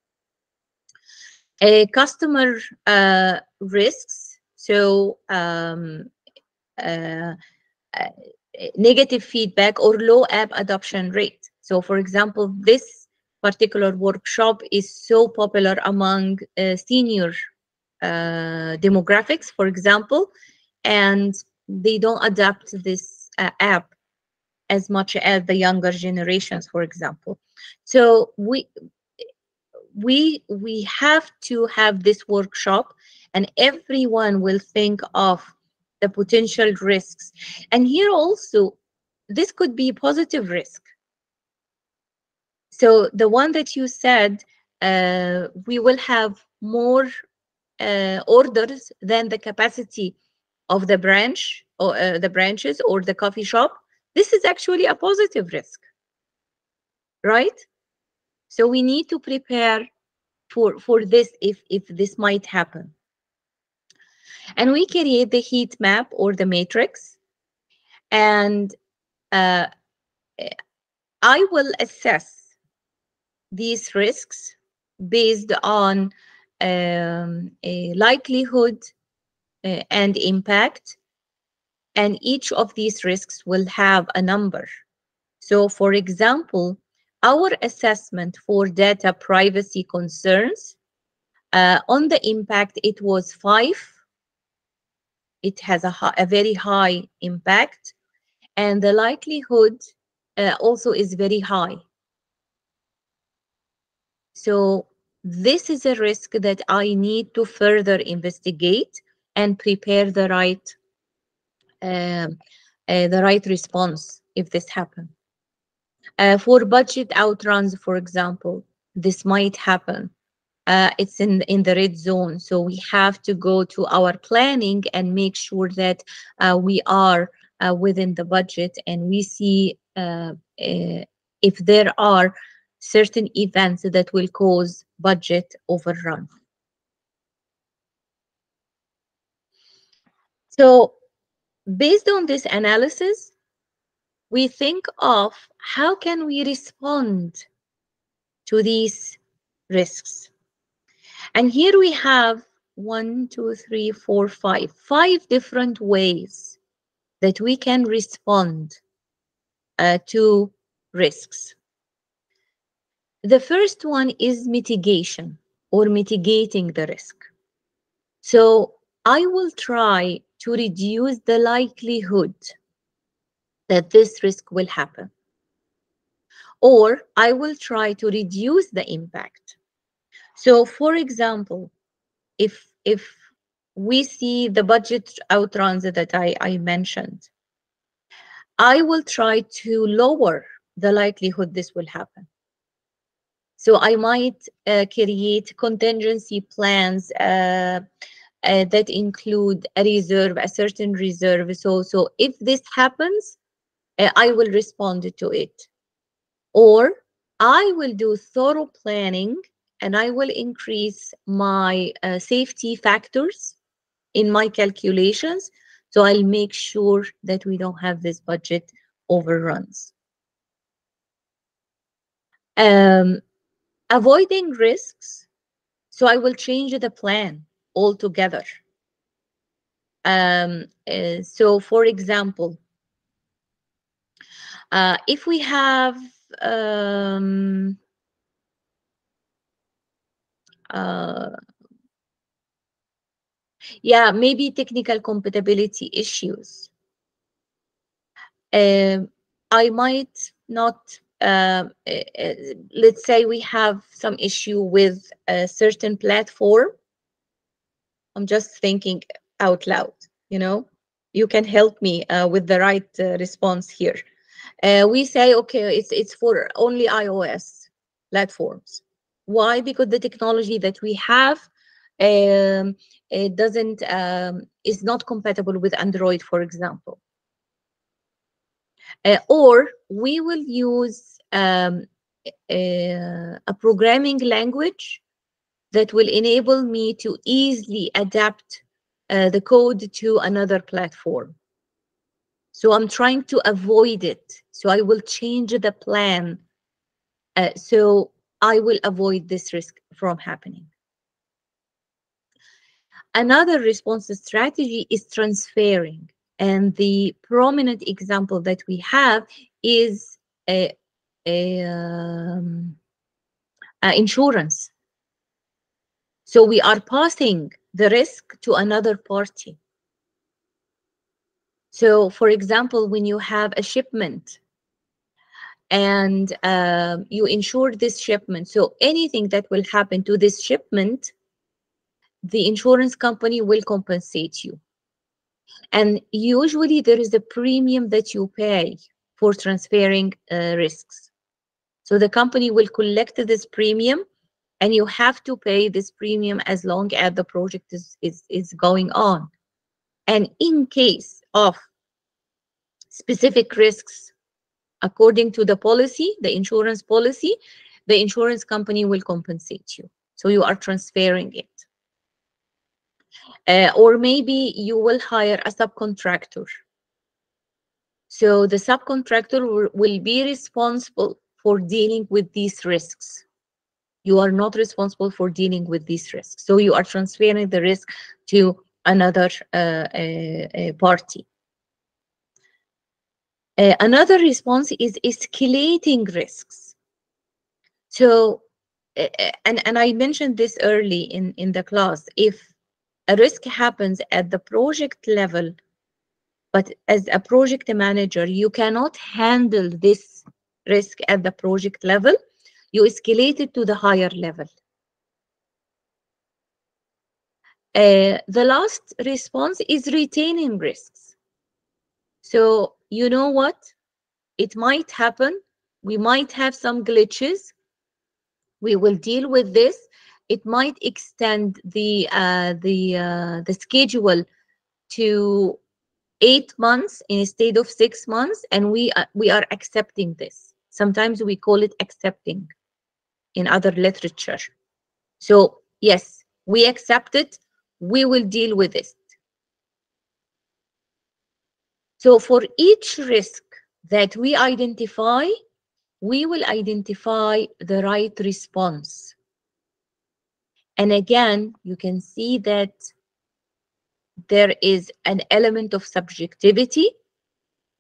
Uh, customer uh, risks, so um, uh, uh, negative feedback or low app adoption rate. So for example, this particular workshop is so popular among uh, senior uh, demographics, for example, and they don't adapt this app as much as the younger generations, for example. So we we we have to have this workshop, and everyone will think of the potential risks. And here also, this could be a positive risk. So the one that you said, uh, we will have more uh, orders than the capacity of the branch or uh, the branches or the coffee shop. This is actually a positive risk, right? So we need to prepare for for this if if this might happen. And we create the heat map or the matrix, and uh, I will assess these risks based on um, a likelihood uh, and impact, and each of these risks will have a number. So, for example, our assessment for data privacy concerns uh, on the impact, it was five. It has a, a very high impact, and the likelihood uh, also is very high. So this is a risk that I need to further investigate and prepare the right the right response if this happen. Uh, for budget outruns, for example, this might happen. Uh, it's in in the red zone, so we have to go to our planning and make sure that uh, we are uh, within the budget and we see uh, uh, if there are certain events that will cause budget overrun. So based on this analysis, we think of how can we respond to these risks. And here we have one, two, three, four, five, five different ways that we can respond uh, to risks. The first one is mitigation or mitigating the risk. So I will try to reduce the likelihood that this risk will happen. Or I will try to reduce the impact. So for example, if if we see the budget outruns that I, I mentioned, I will try to lower the likelihood this will happen. So I might uh, create contingency plans uh, uh, that include a reserve, a certain reserve. So, so if this happens, uh, I will respond to it. Or I will do thorough planning and I will increase my uh, safety factors in my calculations. So I'll make sure that we don't have this budget overruns. Um, avoiding risks. So I will change the plan altogether. Um, uh, so for example, uh, if we have um, uh, yeah, maybe technical compatibility issues. Um, I might not uh, uh, let's say we have some issue with a certain platform i'm just thinking out loud you know? You can help me uh, with the right uh, response here. Uh, we say okay it's it's for only ios platforms. Why? Because the technology that we have um, it doesn't um, is not compatible with android for example. Uh, or we will use um, a, a programming language that will enable me to easily adapt uh, the code to another platform. So I'm trying to avoid it. So I will change the plan. Uh, so I will avoid this risk from happening. Another response strategy is transferring. And the prominent example that we have is a, a, um, a insurance. So we are passing the risk to another party. So, for example, when you have a shipment and um, you insure this shipment, so anything that will happen to this shipment, the insurance company will compensate you. And usually there is a premium that you pay for transferring uh, risks. So the company will collect this premium and you have to pay this premium as long as the project is, is, is going on. And in case of specific risks, according to the policy, the insurance policy, the insurance company will compensate you. So you are transferring it. Uh, or maybe you will hire a subcontractor. So the subcontractor will be responsible for dealing with these risks. You are not responsible for dealing with these risks. So you are transferring the risk to another uh, uh, party. Uh, another response is escalating risks. So, and, and I mentioned this early in, in the class, if a risk happens at the project level, but as a project manager, you cannot handle this risk at the project level, you escalate it to the higher level. Uh, the last response is retaining risks. So you know what? It might happen. We might have some glitches. We will deal with this. It might extend the uh, the uh, the schedule to eight months instead of six months, and we uh, we are accepting this. Sometimes we call it accepting in other literature. So yes, we accept it. We will deal with it. So for each risk that we identify, we will identify the right response. And again, you can see that there is an element of subjectivity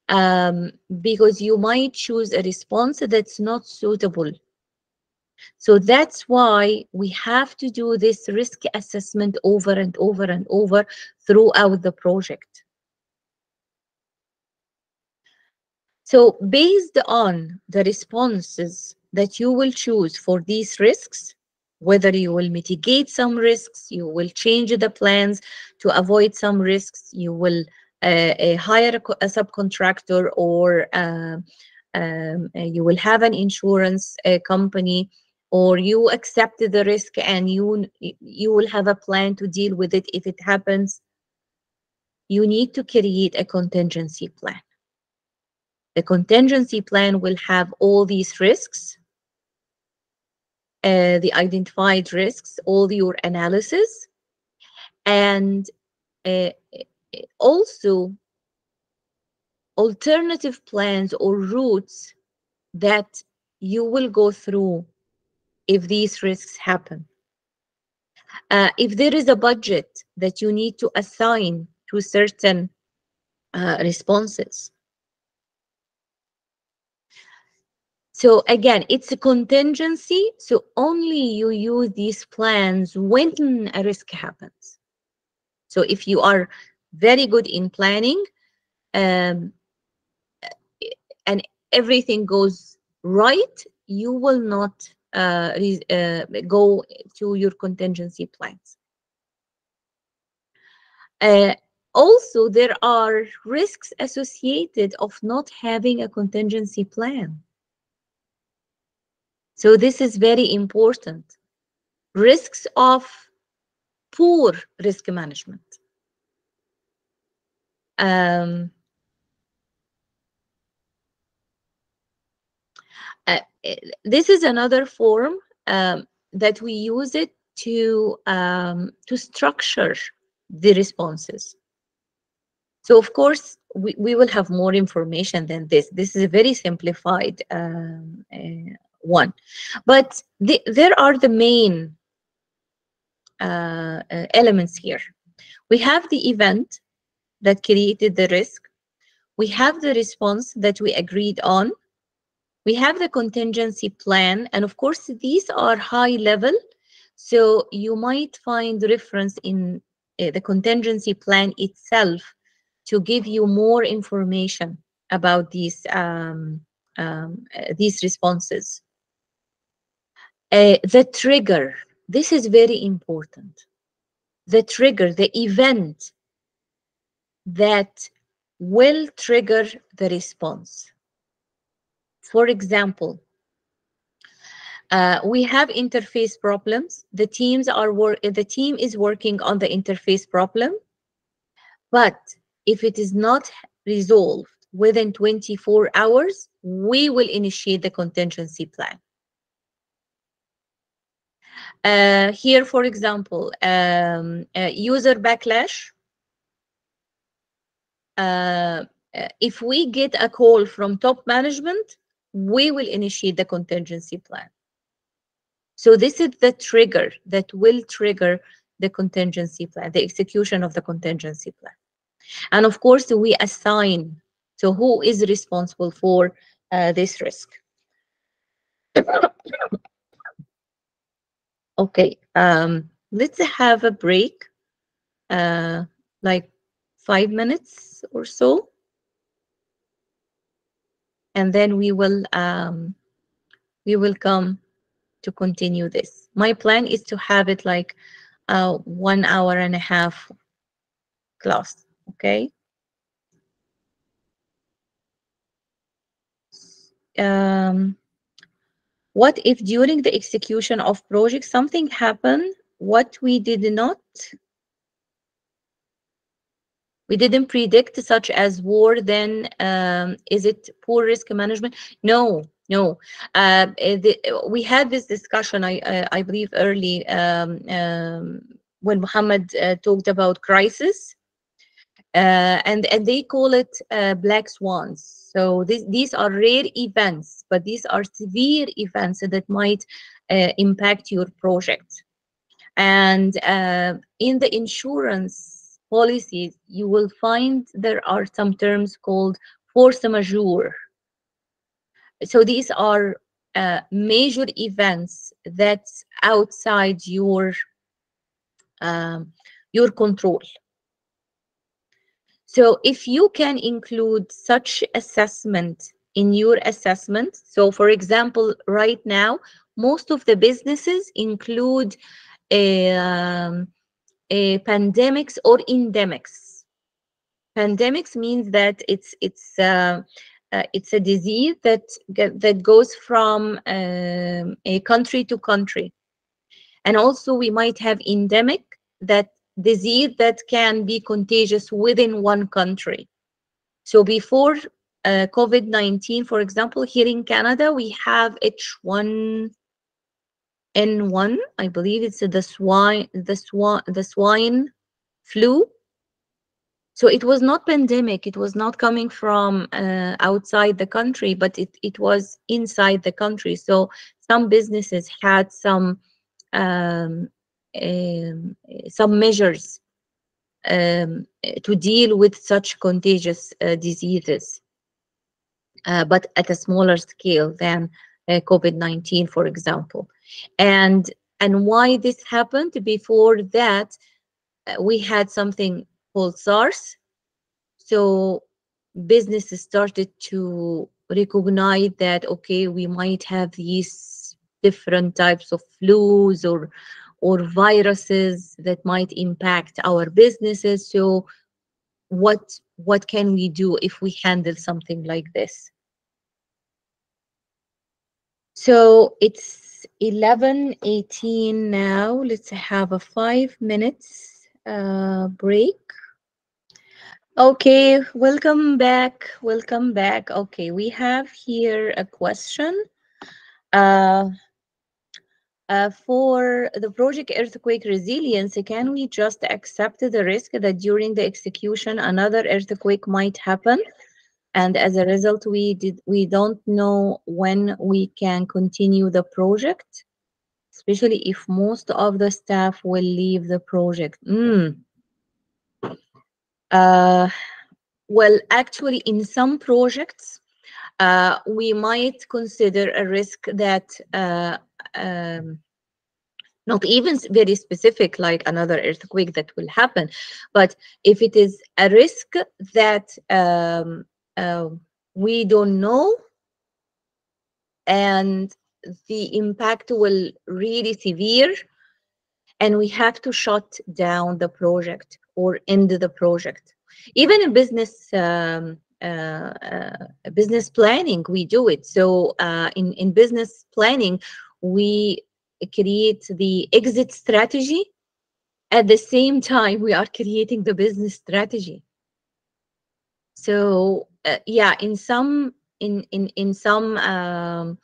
um, because you might choose a response that's not suitable. So that's why we have to do this risk assessment over and over and over throughout the project. So based on the responses that you will choose for these risks, whether you will mitigate some risks, you will change the plans to avoid some risks, you will uh, uh, hire a, subcontractor or uh, um, you will have an insurance uh, company or you accept the risk and you you will have a plan to deal with it. If it happens you need to create a contingency plan. The contingency plan will have all these risks uh, the identified risks all your analysis and uh, also alternative plans or routes that you will go through if these risks happen. Uh, if there is a budget that you need to assign to certain uh, responses. So again, it's a contingency. So only you use these plans when a risk happens. So if you are very good in planning, um, and everything goes right, you will not uh, uh, go to your contingency plans. Uh, also, there are risks associated of not having a contingency plan. So this is very important. Risks of poor risk management. Um, uh, eh, this is another form um, that we use it to um, to structure the responses. So of course we, we will have more information than this. This is a very simplified um, uh, one, but the, there are the main uh, uh, elements here. We have the event that created the risk. We have the response that we agreed on. We have the contingency plan. And of course, these are high level. So you might find reference in uh, the contingency plan itself to give you more information about these, um, um, uh, these responses. Uh, the trigger, this is very important. The trigger, the event that will trigger the response. For example, uh, we have interface problems. The teams are work. The team is working on the interface problem, but if it is not resolved within 24 hours, we will initiate the contingency plan. Uh, here, for example, um, uh, user backlash. Uh, uh, if we get a call from top management, we will initiate the contingency plan. So this is the trigger that will trigger the contingency plan, the execution of the contingency plan. And of course, we assign, so who is responsible for uh, this risk? *coughs* okay, um, let's have a break, uh, like five minutes or so. And then we will um, we will come to continue this. My plan is to have it like uh, one hour and a half class, okay? Um, what if during the execution of project something happened what we did not we didn't predict such as war then um, is it poor risk management? No no. Uh, the, we had this discussion i uh, i believe early um, um, when muhammad uh, talked about crisis. Uh, and and they call it uh, black swans. So this, these are rare events but these are severe events that might uh, impact your project. And in the insurance policies, you will find there are some terms called force majeure. So these are uh, major events that's outside your um, your control. So if you can include such assessment in your assessment, so for example, right now, most of the businesses include a, um, pandemics or endemics. Pandemics means that it's it's uh, uh, it's a disease that that goes from um, a country to country, and also we might have endemic that disease that can be contagious within one country. So before uh, COVID-19, for example, here in Canada, we have H1 N1, I believe it's the swine, the swine, the swine flu. So it was not pandemic. It was not coming from uh, outside the country, but it, it was inside the country. So some businesses had some um, um, some measures um, to deal with such contagious uh, diseases, uh, but at a smaller scale than uh, COVID-19, for example. And, and why this happened, before that, uh, we had something called SARS. So businesses started to recognize that okay we might have these different types of flus or or viruses that might impact our businesses so what what can we do if we handle something like this so it's 11:18 now let's have a 5 minutes uh, break Okay, welcome back. Welcome back. Okay, we have here a question. Uh, uh, for the project earthquake resilience, can we just accept the risk that during the execution another earthquake might happen? And as a result, we did we don't know when we can continue the project, especially if most of the staff will leave the project. Mm. Uh, well, actually, in some projects, uh, we might consider a risk that uh, um, not even very specific, like another earthquake that will happen, but if it is a risk that um, uh, we don't know. And the impact will really severe. And we have to shut down the project or end the project. Even in business um, uh, uh, business planning we do it. So uh, in in business planning we create the exit strategy. At the same time we are creating the business strategy. So uh, yeah in some in in in some um,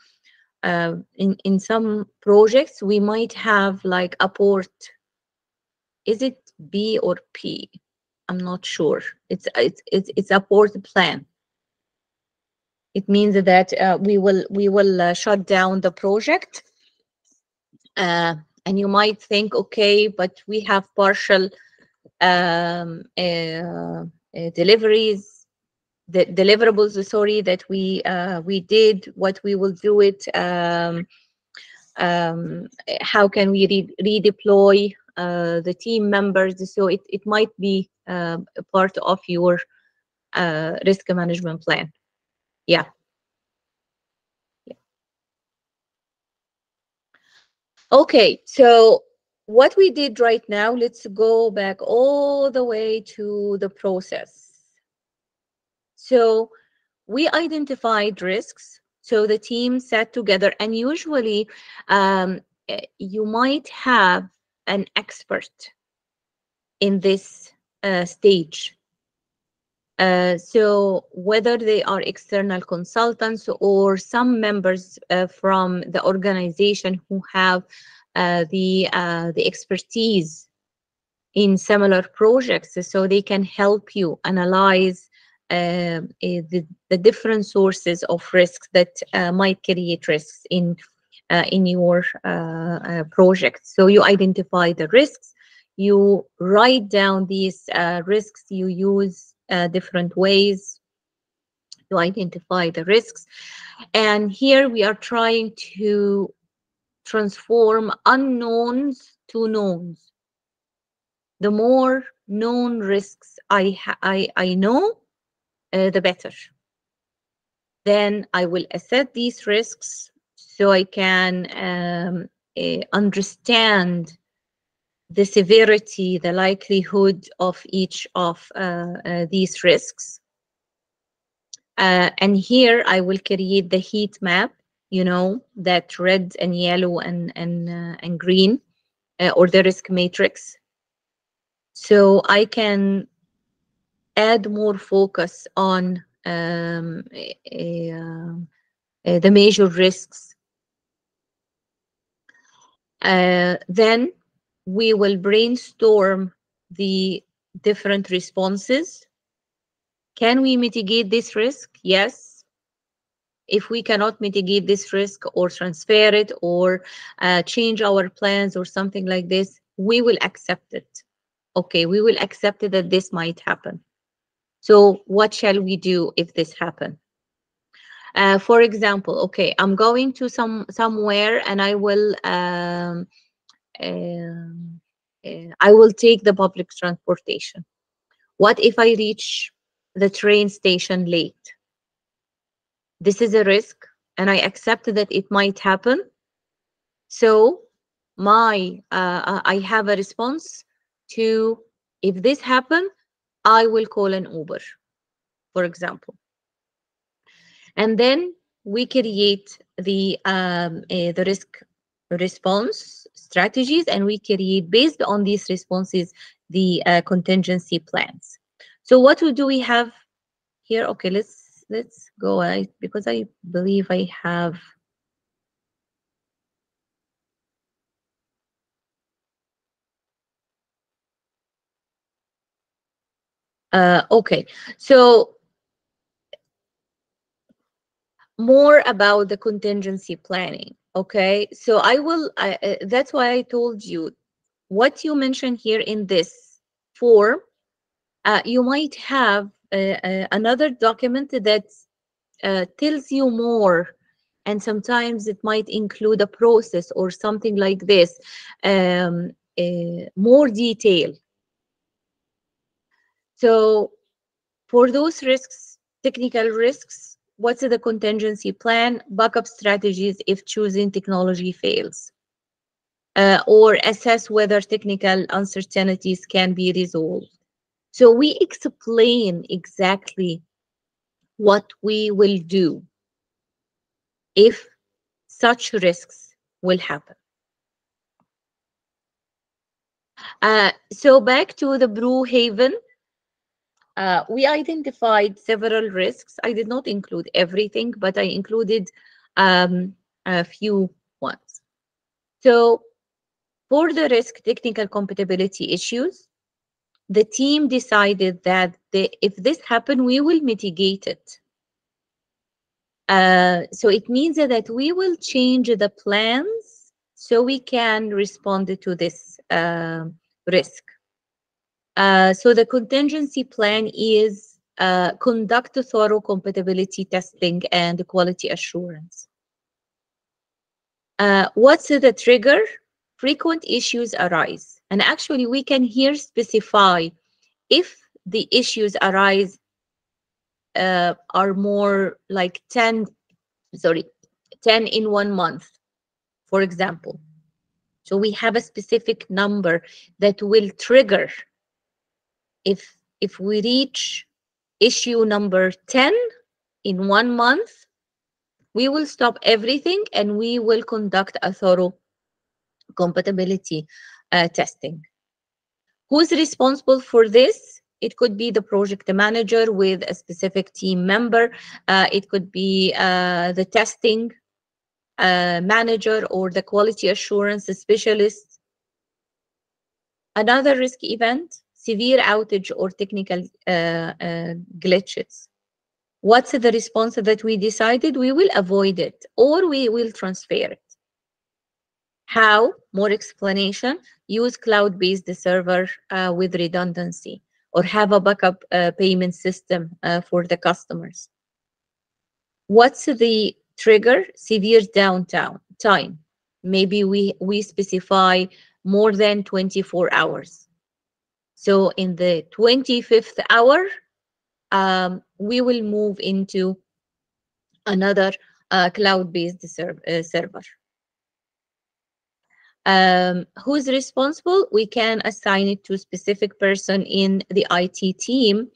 uh, in in some projects we might have like a port. Is it b or p? I'm not sure. It's it's it's, it's a port plan. It means that uh, we will we will uh, shut down the project. Uh, and you might think okay but we have partial um, uh, uh, deliveries the deliverables sorry that we uh, we did what we will do it um, um, how can we re- redeploy uh, the team members. So it, it might be uh, a part of your uh, risk management plan. Yeah. Okay, so what we did right now, let's go back all the way to the process. So we identified risks. So the team sat together, and usually um, eh, you might have an expert in this uh, stage. Uh, so whether they are external consultants or some members uh, from the organization who have uh, the uh, the expertise in similar projects, so they can help you analyze the, the different sources of risks that uh, might create risks in uh, in your uh, project. So you identify the risks, you write down these risks, you use different ways to identify the risks. And here we are trying to transform unknowns to knowns. The more known risks I, I, I know, uh, the better. Then I will assess these risks so I can um, uh, understand the severity, the likelihood of each of uh, uh, these risks. Uh, and here I will create the heat map, you know, that red and yellow and, and, uh, and green, or the risk matrix. So I can add more focus on um, um, the major risks. Uh, then we will brainstorm the different responses. Can we mitigate this risk? Yes. If we cannot mitigate this risk or transfer it or uh, change our plans or something like this, we will accept it. Okay, we will accept it that this might happen. So what shall we do if this happen? Uh, for example, okay, I'm going to some somewhere and I will um, um, uh, I will take the public transportation. What if I reach the train station late? this is a risk and I accept that it might happen. So my uh, uh, I have a response to if this happen, I will call an Uber, for example. And then we create the um, uh, the risk response strategies, and we create based on these responses the uh, contingency plans. So what do we have here? Okay, let's let's go. I because I believe I have. Uh, okay, so more about the contingency planning. Okay, so I will, I, uh, that's why I told you what you mentioned here in this form, uh, you might have uh, another document that uh, tells you more and sometimes it might include a process or something like this, um, uh, more detail. So for those risks, technical risks, what's the contingency plan, backup strategies if choosing technology fails, uh, or assess whether technical uncertainties can be resolved. So we explain exactly what we will do if such risks will happen. Uh, so back to the Brew Haven, uh, we identified several risks. I did not include everything, but I included um, a few ones. So for the risk technical compatibility issues, the team decided that if this happened, we will mitigate it. Uh, so it means that we will change the plans so we can respond to this uh, risk. Uh, so the contingency plan is uh, conduct a thorough compatibility testing and quality assurance. Uh, what's the trigger? Frequent issues arise. And actually, we can here specify if the issues arise uh, are more like 10, sorry, 10 in one month, for example. So we have a specific number that will trigger if if we reach issue number 10 in one month, we will stop everything and we will conduct a thorough compatibility uh, testing. Who's responsible for this? It could be the project manager with a specific team member. Uh, it could be uh, the testing uh, manager or the quality assurance specialist. Another risk event, severe outage or technical uh, uh, glitches. What's the response that we decided? We will avoid it or we will transfer it. How? More explanation. Use cloud-based server uh, with redundancy or have a backup uh, payment system uh, for the customers. What's the trigger? Severe downtime time. Maybe we, we specify more than 24 hours. So in the 25th hour, um, we will move into another uh, cloud-based uh, server. Um, who's responsible? We can assign it to a specific person in the IT team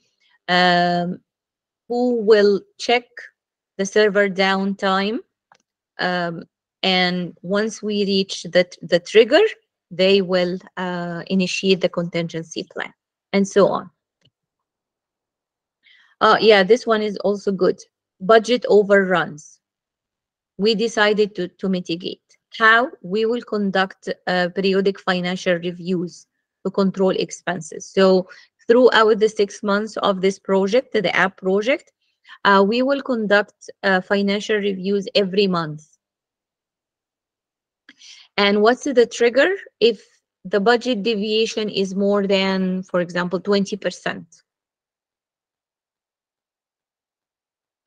um, who will check the server downtime. Um, and once we reach the, the trigger, they will uh, initiate the contingency plan and so on. Uh, yeah, this one is also good. Budget overruns. We decided to, to mitigate. How? We will conduct uh, periodic financial reviews to control expenses. So throughout the six months of this project, the app project, uh, we will conduct uh, financial reviews every month. And what's the trigger? If the budget deviation is more than, for example, 20%.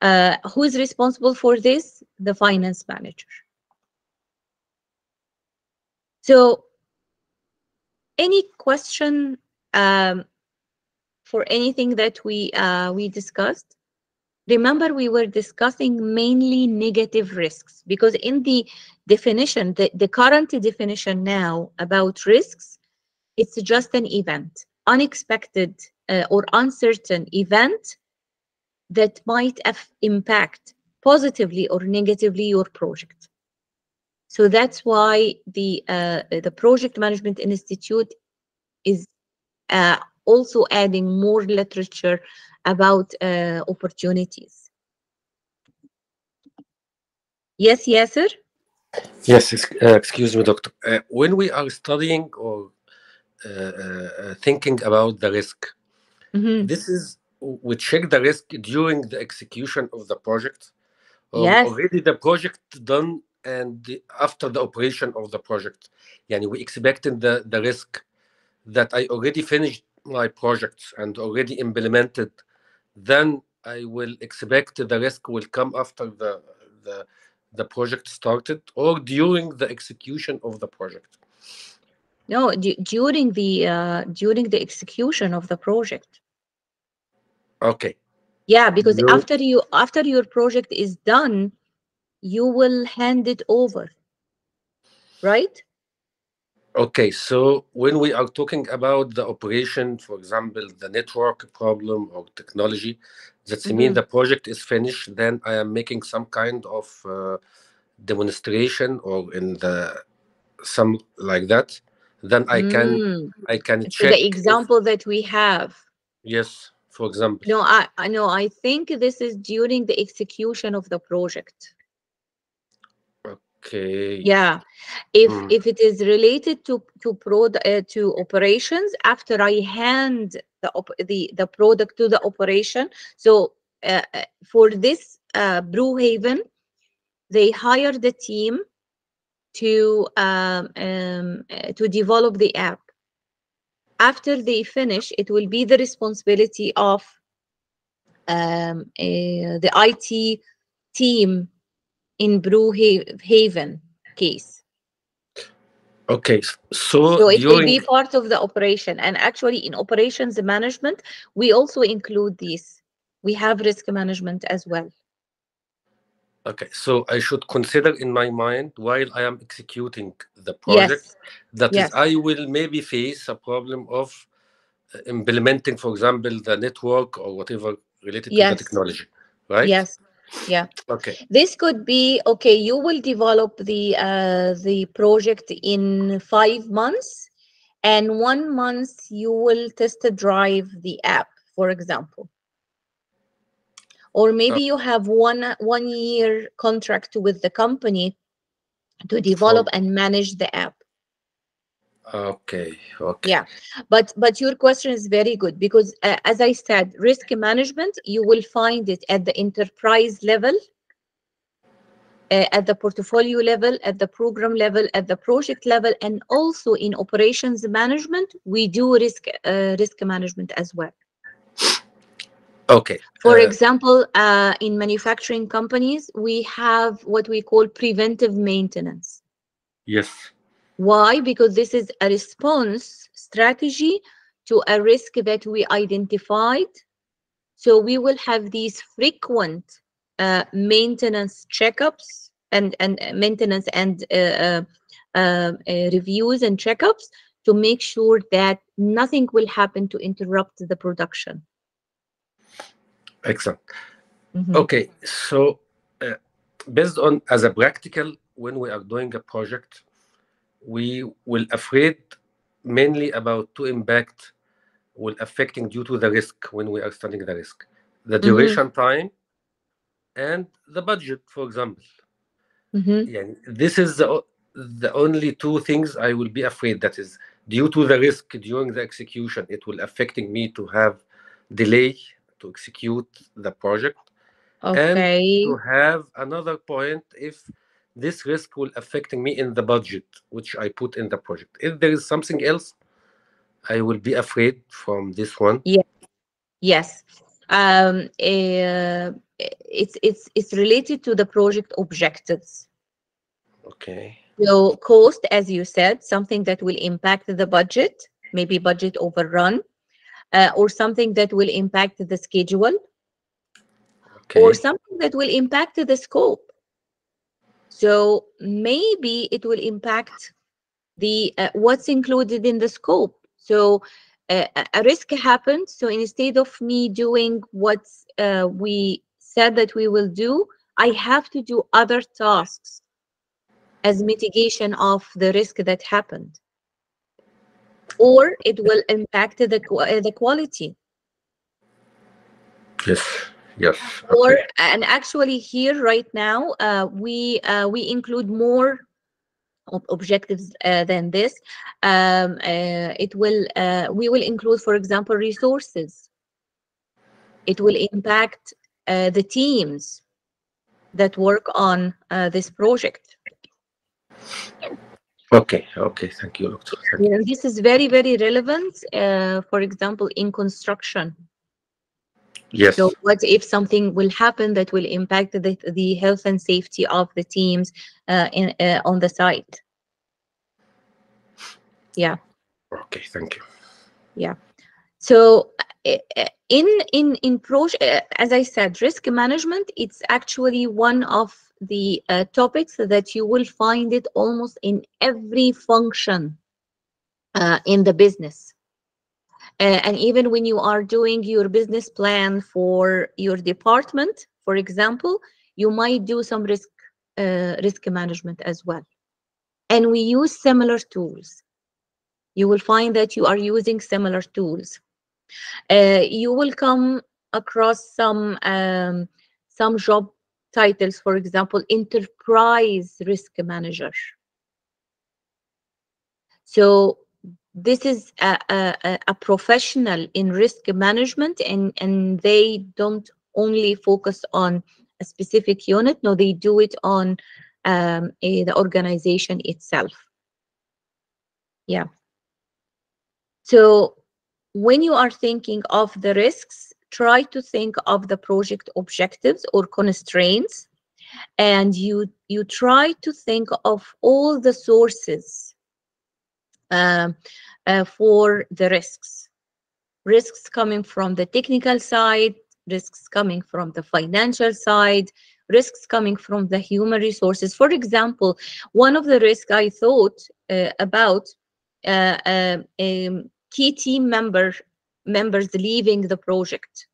Uh, who is responsible for this? The finance manager. So any question um, for anything that we uh, we discussed? Remember we were discussing mainly negative risks because in the definition, the, the current definition now about risks, it's just an event, unexpected uh, or uncertain event that might impact positively or negatively your project. So that's why the uh, the project management institute is uh, also adding more literature about uh, opportunities. Yes? Yes, ex- uh, excuse me, doctor. Uh, when we are studying or uh, uh, thinking about the risk, Mhm. this is we check the risk during the execution of the project, or Yes. already the project done and the, after the operation of the project. Yani we expecting the, the risk that I already finished my projects and already implemented, then I will expect the risk will come after the the the project started or during the execution of the project. No, du- during the uh, during the execution of the project. Okay. Yeah, because You- after you after your project is done, you will hand it over. Right? Okay, so when we are talking about the operation, for example, the network problem or technology, that's mean Mhm. the project is finished, then I am making some kind of uh, demonstration or in the some like that. Then I can Mm. I can check. the if- example that we have. yes, for example. No, I I know. I think this is during the execution of the project. Okay. Yeah, if Mm. if it is related to to prod uh, to operations, after I hand the the the product to the operation, so uh, uh, for this uh, Brewhaven, they hire the team to um, um, uh, to develop the app. After they finish, it will be the responsibility of um, uh, the IT team in Brewhaven case. Okay. So, So it will be part of the operation. And actually, in operations management, we also include these. We have risk management as well. okay, so I should consider in my mind while I am executing the project Yes. that is Yes. I will maybe face a problem of uh, implementing, for example, the network or whatever related to the Yes. technology, right? Yes. Yeah. Okay. This could be okay. You will develop the uh, the project in five months, and one month you will test drive the app, for example. Or maybe you have one one year contract with the company to develop and manage the app. Okay. Okay. Yeah, but but your question is very good because uh, as I said, risk management you will find it at the enterprise level, uh, at the portfolio level, at the program level, at the project level, and also in operations management we do risk uh, risk management as well. Okay. For uh, example, uh, in manufacturing companies we have what we call preventive maintenance. yes. Why? Because this is a response strategy to a risk that we identified. So we will have these frequent uh, maintenance checkups and, and uh, maintenance and uh, uh, uh, uh, reviews and checkups to make sure that nothing will happen to interrupt the production. Excellent. Mhm. Okay. So, uh, based on as a practical, when we are doing a project, we will afraid mainly about two impact will affecting due to the risk when we are studying the risk, the duration time and the budget, for example. Mhm. Yeah, this is the, the only two things I will be afraid that is due to the risk during the execution, it will affecting me to have delay to execute the project Okay. to have another point if this risk will affecting me in the budget which i put in the project if there is something else i will be afraid from this one Yes. Um, uh, it's it's it's related to the project objectives. okay So cost, as you said, something that will impact the budget, maybe budget overrun, uh, or something that will impact the schedule, Okay. or something that will impact the scope. So maybe it will impact the uh, what's included in the scope. So uh, a- risk happened. So instead of me doing what uh, we said that we will do, I have to do other tasks as mitigation of the risk that happened. Or it will impact the, uh, the quality. Yes. Yes. or Okay. and actually here right now uh, we uh, we include more ob- objectives uh, than this um, uh, it will uh, we will include for example resources it will impact uh, the teams that work on uh, this project Okay. Okay. Thank you, Doctor. Thank you this is very very relevant uh, for example in construction Yes. So what if something will happen that will impact the, the health and safety of the teams uh, in, uh, on the site? Yeah. Okay. Thank you. Yeah. So uh, uh, in in in pro, uh, as I said, risk management it's actually one of the uh, topics that you will find it almost in every function uh, in the business. Uh, and even when you are doing your business plan for your department, for example, you might do some risk uh, risk management as well. And we use similar tools. You will find that you are using similar tools. Uh, you will come across some um, some job titles, for example, enterprise risk manager. So this is a, a, a- a professional in risk management and, and they don't only focus on a specific unit, no, they do it on um, eh, the organization itself. Yeah. So when you are thinking of the risks, try to think of the project objectives or constraints and you you try to think of all the sources for the risks. Risks coming from the technical side, risks coming from the financial side, risks coming from the human resources. For example, one of the risks I thought uh, about uh, uh, um, key team member members leaving the project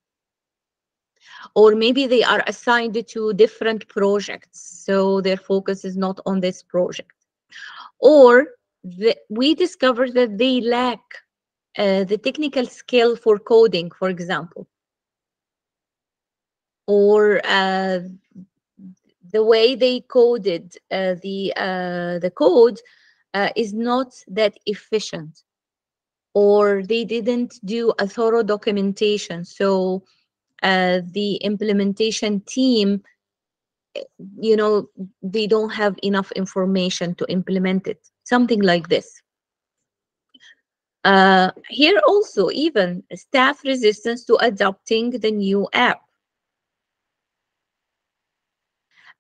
or maybe they are assigned to different projects so their focus is not on this project or the, we discovered that they lack uh, the technical skill for coding for example. Or uh, the way they coded uh, the uh, the code uh, is not that efficient. Or they didn't do a thorough documentation. So uh, the implementation team eh, you know they don't have enough information to implement it something like this uh, here also even staff resistance to adopting the new app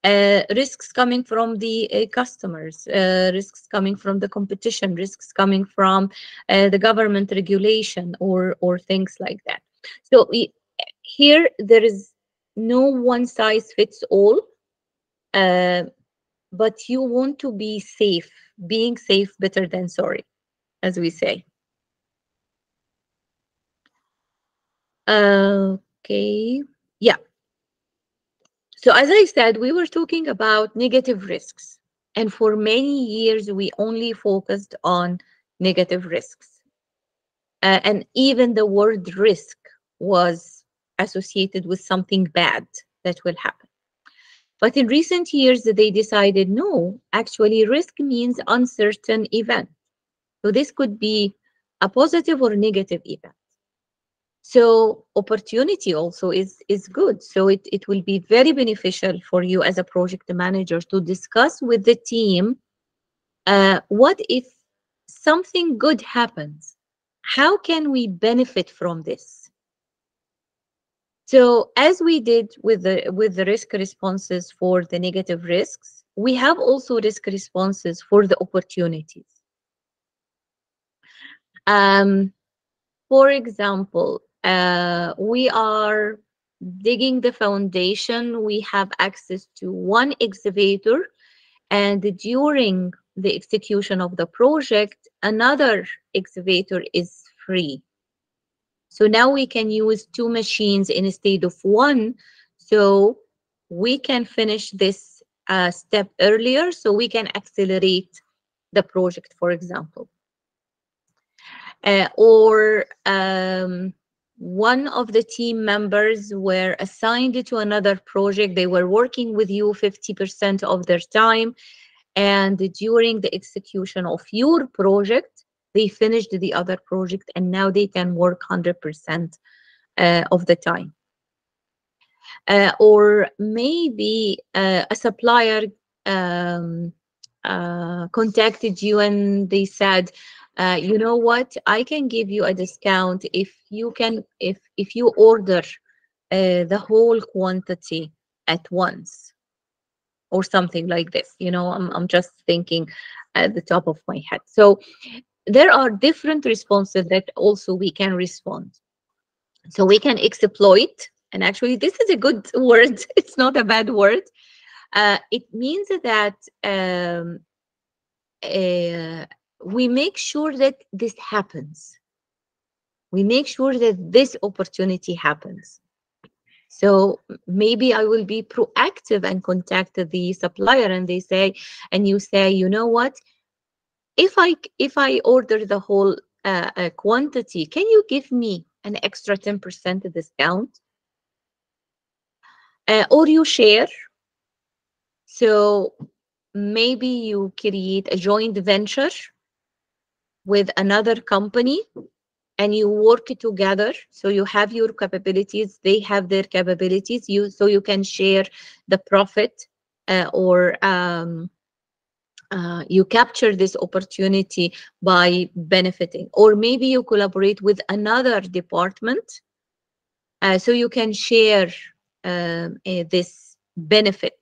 uh, risks coming from the uh, customers, uh, risks coming from the competition, risks coming from uh, the government regulation or or things like that. So we, here there is no one size fits all, uh, but you want to be safe. Being safe better than sorry, as we say. Okay, yeah. So as I said, we were talking about negative risks. And for many years, we only focused on negative risks. Uh, and even the word risk was associated with something bad that will happen. But in recent years, they decided no, actually, risk means uncertain event. So this could be a positive or negative event. So opportunity also is, is good. So it, it will be very beneficial for you as a project manager to discuss with the team uh, what if something good happens? How can we benefit from this? So as we did with the with the risk responses for the negative risks, we have also risk responses for the opportunities. Um, for example, uh, we are digging the foundation, we have access to one excavator, and during the execution of the project, another excavator is free. So now we can use two machines instead of one. So we can finish this uh, step earlier so we can accelerate the project, for example. Uh, or um, one of the team members were assigned to another project. They were working with you 50% of their time. And during the execution of your project, they finished the other project and now they can work 100% uh, of the time. Uh, or maybe uh, a supplier um, uh, contacted you and they said, uh, you know what, I can give you a discount if you can, if, if you order uh, the whole quantity at once or something like this. You know, I'm, I'm just thinking at the top of my head. So there are different responses that also we can respond. So we can exploit, and actually this is a good *laughs* word. It's not a bad word. Uh, it means that um, uh, we make sure that this happens. We make sure that this opportunity happens. So maybe I will be proactive and contact the supplier and they say, and you say, you know what? If I if I order the whole uh, uh, quantity, can you give me an extra 10% discount? Uh, or you share. So maybe you create a joint venture with another company and you work together so you have your capabilities they have their capabilities you so you can share the profit uh, or um, uh, you capture this opportunity by benefiting. Or maybe you collaborate with another department uh, so you can share um, uh, this benefit.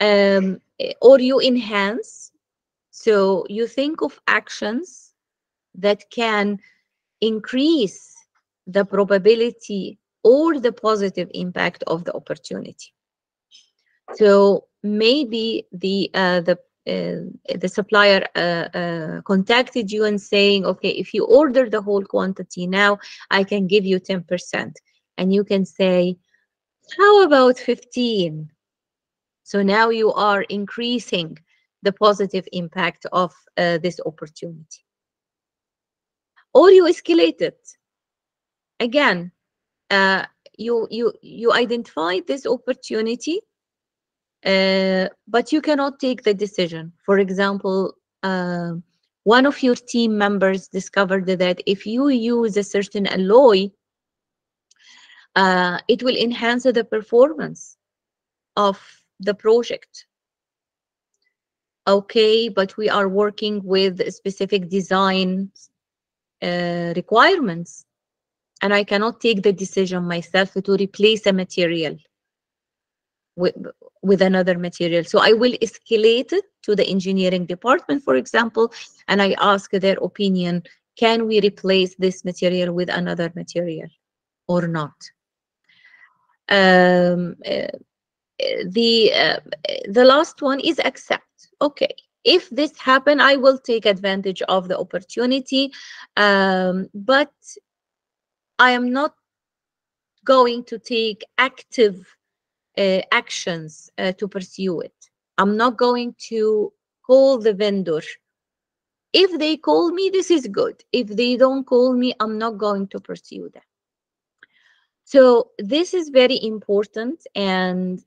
Um, or you enhance. So you think of actions that can increase the probability or the positive impact of the opportunity. So maybe the uh, the uh, the supplier uh, uh contacted you and saying, okay, if you order the whole quantity now, I can give you 10%. And you can say, how about 15? So now you are increasing the positive impact of uh, this opportunity or you escalate it again uh, you you you identify this opportunity uh, but you cannot take the decision. For example uh, one of your team members discovered that if you use a certain alloy uh, it will enhance the performance of the project. Okay but we are working with specific design uh, requirements and I cannot take the decision myself to replace a material with, another material. So I will escalate it to the engineering department, for example, and I ask their opinion, can we replace this material with another material or not? Um, uh, the, uh, the last one is accept. Okay, if this happen i will take advantage of the opportunity um, but i am not going to take active uh, actions uh, to pursue it. I'm not going to call the vendor. If they call me this is good. If they don't call me i'm not going to pursue that so this is very important and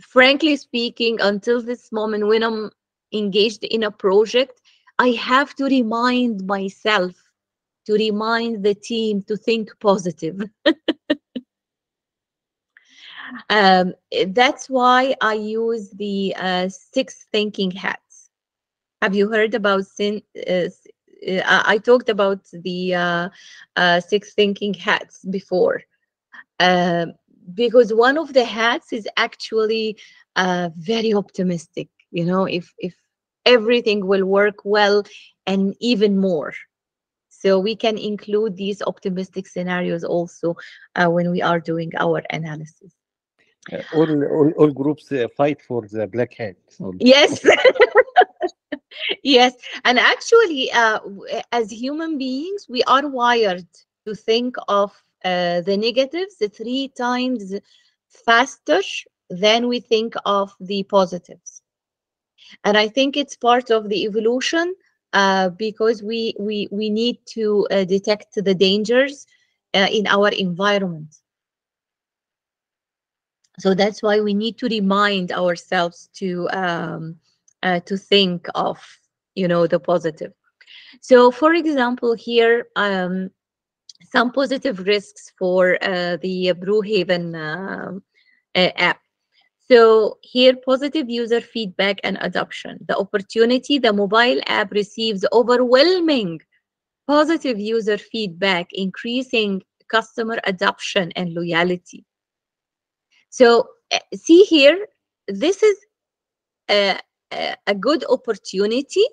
frankly speaking, until this moment, when I'm engaged in a project, I have to remind myself, to remind the team to think positive. *laughs* um, that's why I use the uh, six thinking hats. Have you heard about sin? Uh, I talked about the uh, uh, six thinking hats before. Um, because one of the hats is actually uh, very optimistic you know if if everything will work well and even more So we can include these optimistic scenarios also uh, when we are doing our analysis. Uh, all, all, all groups uh, fight for the black hat. All- *laughs* Yes. *laughs* yes. And actually, uh, as human beings, we are wired to think of uh, the negatives three times faster than we think of the positives. And I think it's part of the evolution uh, because we, we, we need to uh, detect the dangers uh, in our environment. So that's why we need to remind ourselves to um, uh, to think of you know the positive. So, for example, here um, some positive risks for uh, the Brewhaven um, app. So here, positive user feedback and adoption. The opportunity, the mobile app receives overwhelming positive user feedback, increasing customer adoption and loyalty. So uh, see here, this is a, a, good opportunity,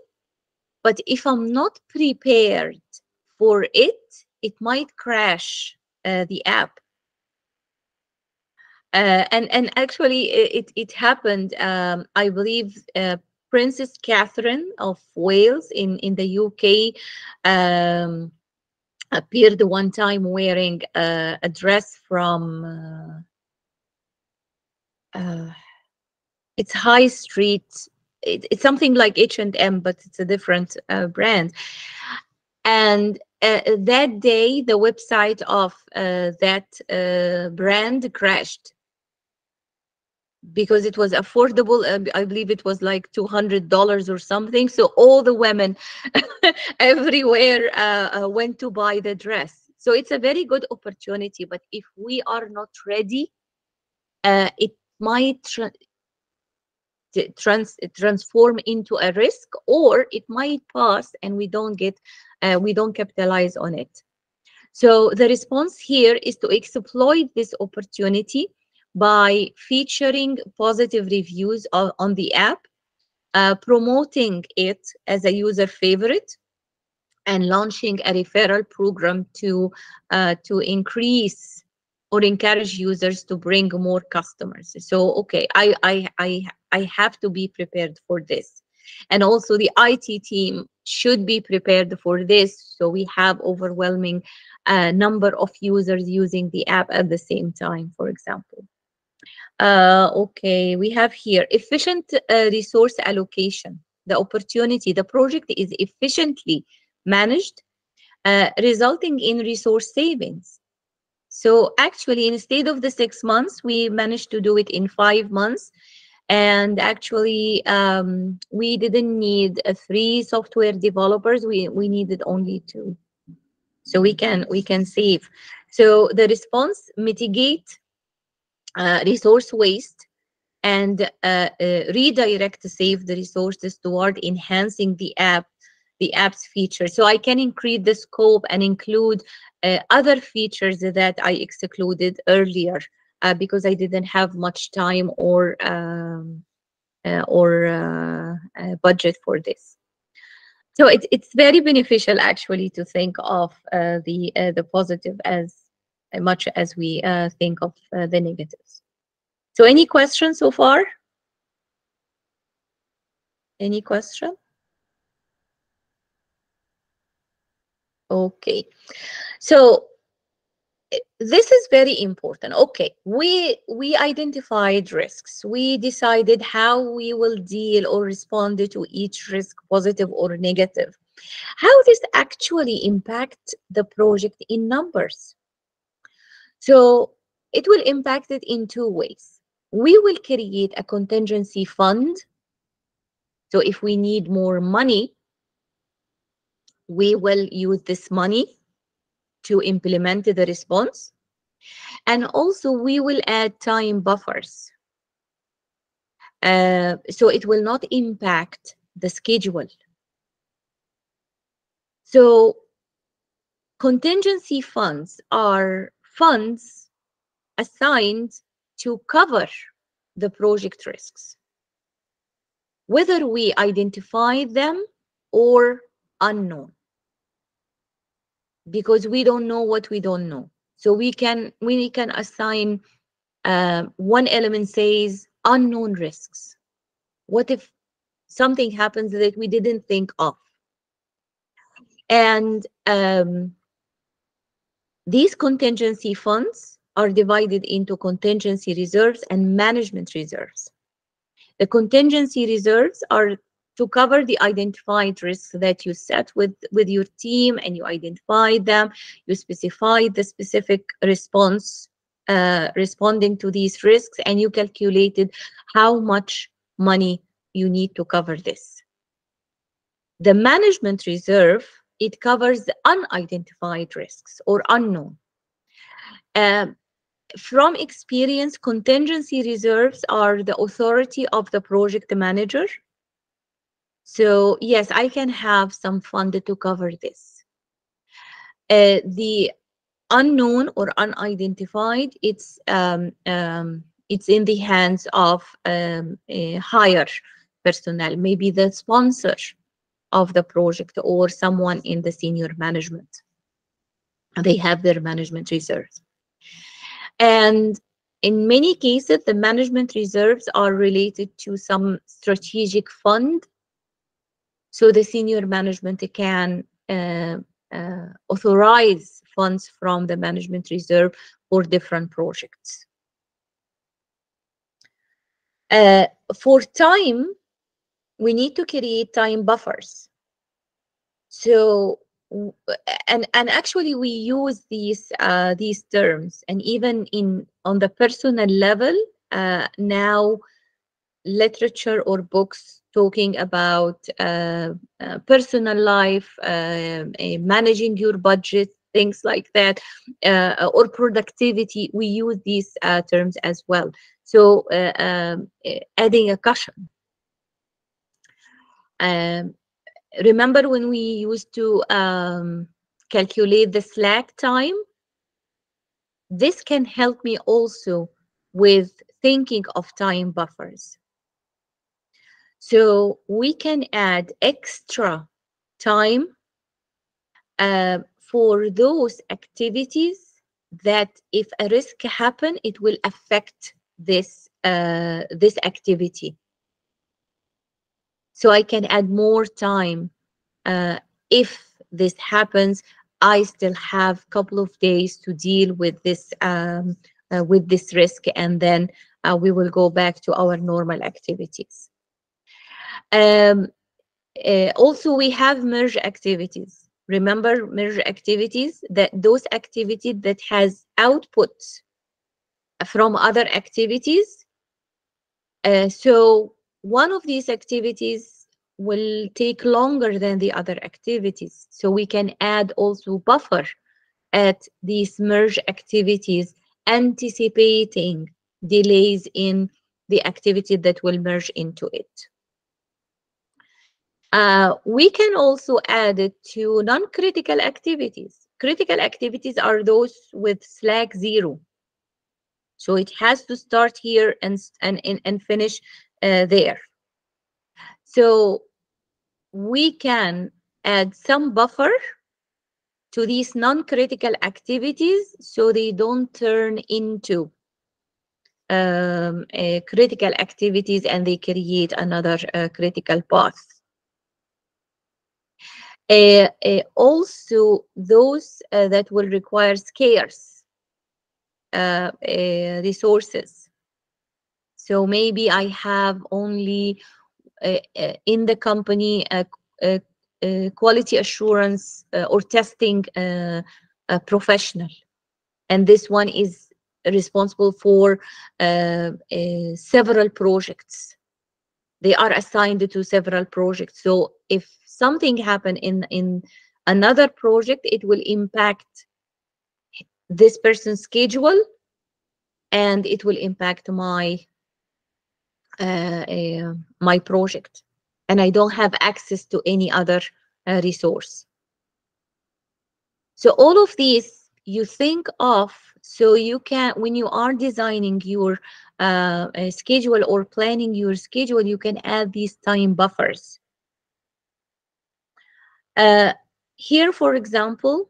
but if I'm not prepared for it, it might crash uh, the app. Uh, and and actually, it it happened. Um, I believe uh, Princess Catherine of Wales in in the UK um, appeared one time wearing uh, a dress from. Uh, it's high street. It, it's something like h&m but it's a different uh, brand. And uh, that day the website of uh, that uh, brand crashed. Because it was affordable uh, i believe it was like $200 or something. So all the women *laughs* everywhere uh, uh, went to buy the dress. So it's a very good opportunity but if we are not ready uh, it might tra- trans- transform into a risk or it might pass and we don't get uh, we don't capitalize on it. So the response here is to exploit this opportunity by featuring positive reviews on, on the app uh, promoting it as a user favorite and launching a referral program to uh, to increase or encourage users to bring more customers. So okay i i i, I have to be prepared for this. And also the it team should be prepared for this. So we have overwhelming uh, number of users using the app at the same time for example. Uh, okay we have here efficient uh, resource allocation. The opportunity the project is efficiently managed uh, resulting in resource savings so actually, instead of the six months, we managed to do it in five months. And actually, um, we didn't need uh, three software developers. We we needed only two. So we can we can save. So the response mitigate uh, resource waste and uh, uh, redirect to save the resources toward enhancing the app the app's features. So I can increase the scope and include uh, other features that I excluded earlier uh, because I didn't have much time or um, uh, or uh, uh, budget for this. So it, it's very beneficial actually to think of uh, the the positive as much as we think of the negatives. So any questions so far? Any question? Okay. So eh, this is very important. Okay, we we identified risks. We decided how we will deal or respond to each risk, positive or negative. How this actually impact the project in numbers? So it will impact it in two ways. We will create a contingency fund. So if we need more money, we will use this money to implement the response. And also we will add time buffers. Uh, so it will not impact the schedule. So contingency funds are funds assigned to cover the project risks, whether we identify them or unknown. Because we don't know what we don't know. So we can we can assign uh, one element says unknown risks. What if something happens that we didn't think of? And um, these contingency funds are divided into contingency reserves and management reserves. The contingency reserves are to cover the identified risks that you set with, with your team and you identify them, you specify the specific response uh, responding to these risks, and you calculated how much money you need to cover this. The management reserve, it covers the unidentified risks or unknown. Um, from experience, contingency reserves are the authority of the project manager. So yes, I can have some fund to cover this. Uh, the unknown or unidentified, it's um, um, it's in the hands of um, higher personnel, maybe the sponsor of the project or someone in the senior management. They have their management reserves. And in many cases, the management reserves are related to some strategic fund. So the senior management can uh, uh, authorize funds from the management reserve for different projects. Uh, for time, we need to create time buffers. So and and actually we use these uh, these terms and even in on the personal level uh, now literature or books talking about uh, uh personal life um, managing your budget things like that uh, or productivity we use these uh, terms as well so um, adding a cushion um, remember when we used to um, calculate the slack time? This can help me also with thinking of time buffers. So we can add extra time uh, for those activities that if a risk happen, it will affect this uh, this activity so I can add more time. Uh, if this happens, I still have a couple of days to deal with this um, uh, with this risk, and then uh, we will go back to our normal activities. Um, uh, also, we have merge activities. Remember merge activities that those activities that has outputs from other activities. Uh, so one of these activities will take longer than the other activities. So we can add also buffer at these merge activities, anticipating delays in the activity that will merge into it. Uh, we can also add it to non-critical activities. Critical activities are those with slack zero. So it has to start here and, and, and finish uh, there. So we can add some buffer to these non-critical activities so they don't turn into um, uh, critical activities and they create another uh, critical path. Uh, uh also, those uh, that will require scarce uh, resources so maybe I have only uh, uh, in the company a, quality assurance uh, or testing professional. And this one is responsible for several projects. They are assigned to several projects. So if something happen in, in another project, it will impact this person's schedule and it will impact my uh, my project and I don't have access to any other uh, resource. So all of these you think of so you can when you are designing your uh, schedule or planning your schedule you can add these time buffers uh, here for example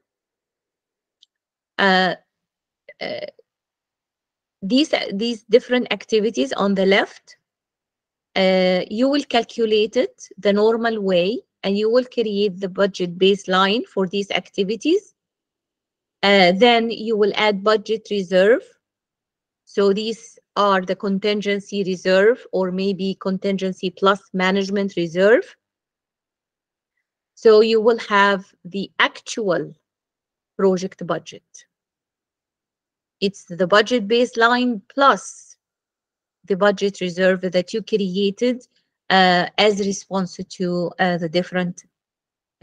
uh, uh, these these different activities on the left uh, you will calculate it the normal way and you will create the budget baseline for these activities. Uh, then you will add budget reserve. So these are the contingency reserve or maybe contingency plus management reserve so you will have the actual project budget it's the budget baseline plus the budget reserve that you created uh, as response to uh, the different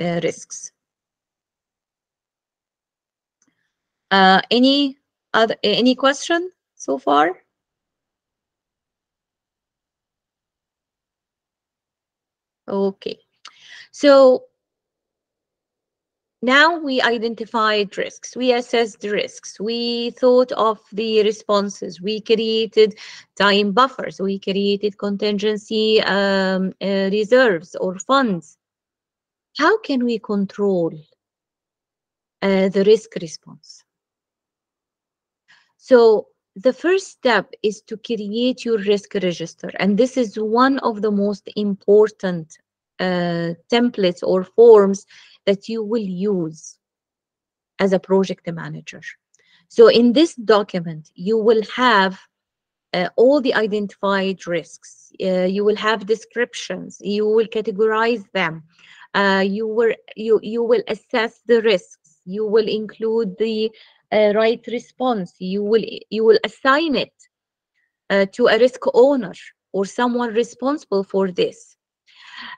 uh, risks. Uh, any other any question so far? Okay, so now we identified risks. We assessed the risks. We thought of the responses. We created time buffers. We created contingency um, uh, reserves or funds. How can we control uh, the risk response? So the first step is to create your risk register and this is one of the most important uh, templates or forms that you will use as a project manager. So in this document, you will have uh, all the identified risks. Uh, you will have descriptions. You will categorize them. Uh, you will you you will assess the risks. You will include the uh, right response. You will you will assign it uh, to a risk owner or someone responsible for this.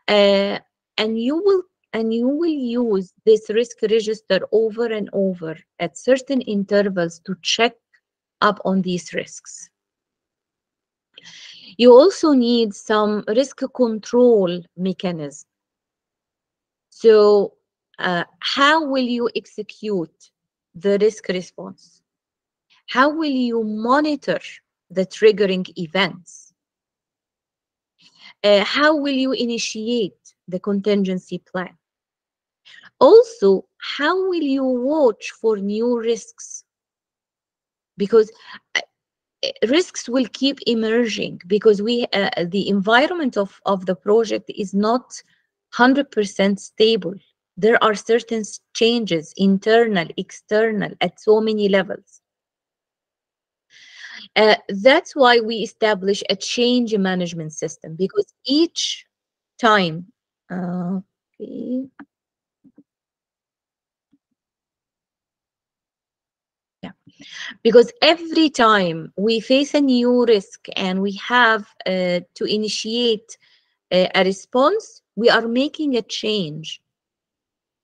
Uh, and you will and you will use this risk register over and over at certain intervals to check up on these risks. You also need some risk control mechanism. So uh, how will you execute the risk response? How will you monitor the triggering events? Uh, how will you initiate the contingency plan? Also how will you watch for new risks? Because risks will keep emerging because we uh, the environment of of the project is not 100% stable. There are certain changes internal external at so many levels. Uh, that's why we establish a change management system because each time uh, okay because every time we face a new risk and we have uh, to initiate a, a response, we are making a change.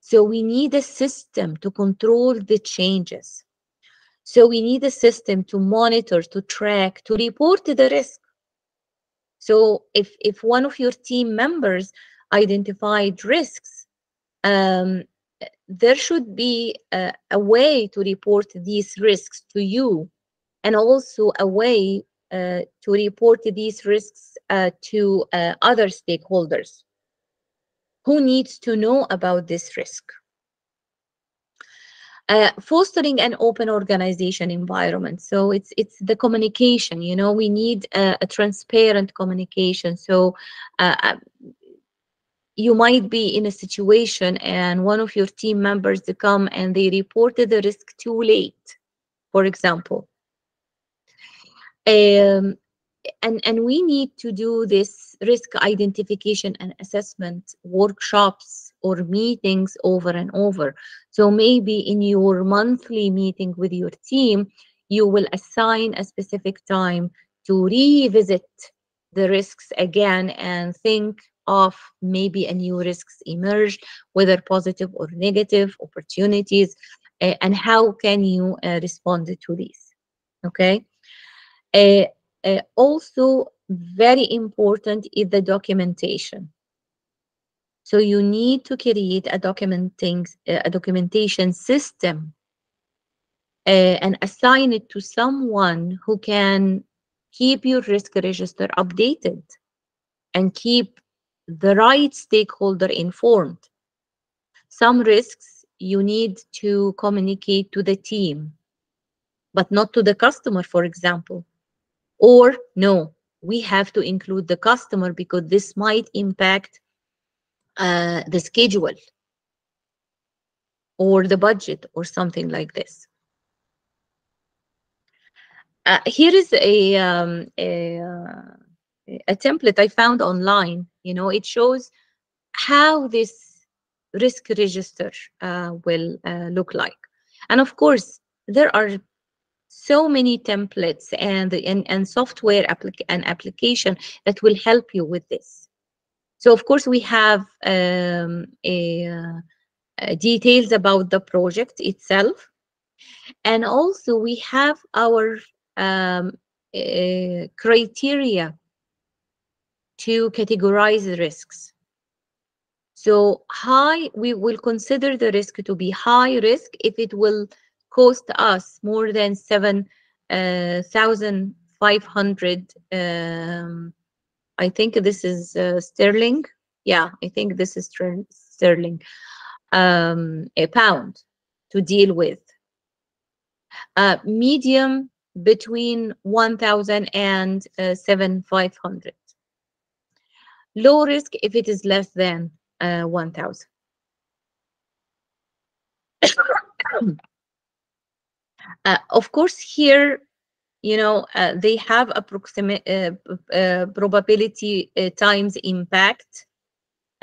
So we need a system to control the changes. So we need a system to monitor, to track, to report the risk. So if, if one of your team members identified risks, um, there should be a, a, way to report these risks to you and also a way uh, to report these risks uh, to uh, other stakeholders who needs to know about this risk. Uh, fostering an open organization environment. So it's it's the communication. You know, we need a, transparent communication. So uh, you might be in a situation and one of your team members come and they reported the risk too late, for example. Um, and, and we need to do this risk identification and assessment workshops or meetings over and over. So maybe in your monthly meeting with your team, you will assign a specific time to revisit the risks again and think of maybe a new risks emerged, whether positive or negative opportunities, uh, and how can you uh, respond to these, okay? Uh, also, very important is the documentation. So you need to create a documenting a documentation system uh, and assign it to someone who can keep your risk register updated and keep the right stakeholder informed. Some risks you need to communicate to the team but not to the customer, for example. Or no, we have to include the customer because this might impact uh, the schedule or the budget or something like this. Uh, here is a, um, a, uh, a template I found online. You know, it shows how this risk register uh, will uh, look like. And of course, there are so many templates and, and, and software applic and application that will help you with this. So of course, we have um, a, uh, details about the project itself. And also we have our um, criteria to categorize risks. So high, we will consider the risk to be high risk if it will cost us more than 7,500. Uh, um, I think this is uh, sterling. Yeah, I think this is sterling. Um, a pound to deal with. Uh, medium between 1,000 and uh, 7,500. Low risk if it is less than uh, 1,000. *coughs* uh, of course, here, you know, uh, they have approximate uh, uh, probability uh, times impact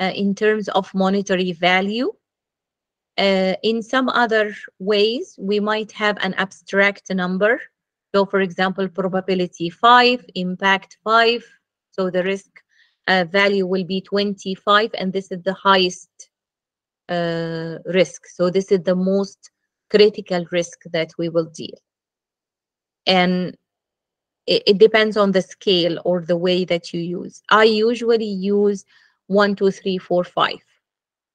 in terms of monetary value. in some other ways, we might have an abstract number. So, for example, probability 5, impact 5. So the risk uh, value will be 25 and this is the highest uh, risk. So this is the most critical risk that we will deal. And it, it, depends on the scale or the way that you use. I usually use one two three four five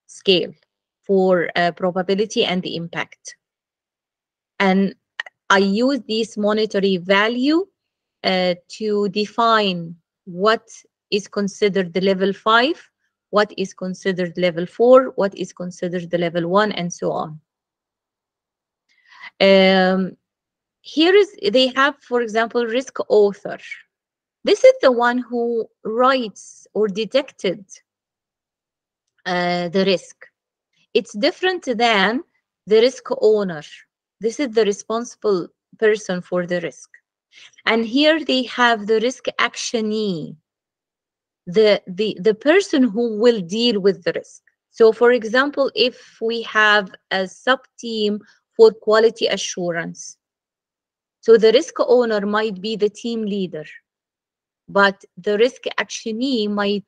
scale for uh, probability and the impact. And i use this monetary value uh, to define what is considered the level 5, what is considered level 4, what is considered the level 1, and so on. Um, here is, they have, for example, risk author. This is the one who writes or detected uh, the risk. It's different than the risk owner. This is the responsible person for the risk. And here they have the risk actionee the, the, the person who will deal with the risk. So for example, if we have a sub-team for quality assurance, so the risk owner might be the team leader, but the risk actionee might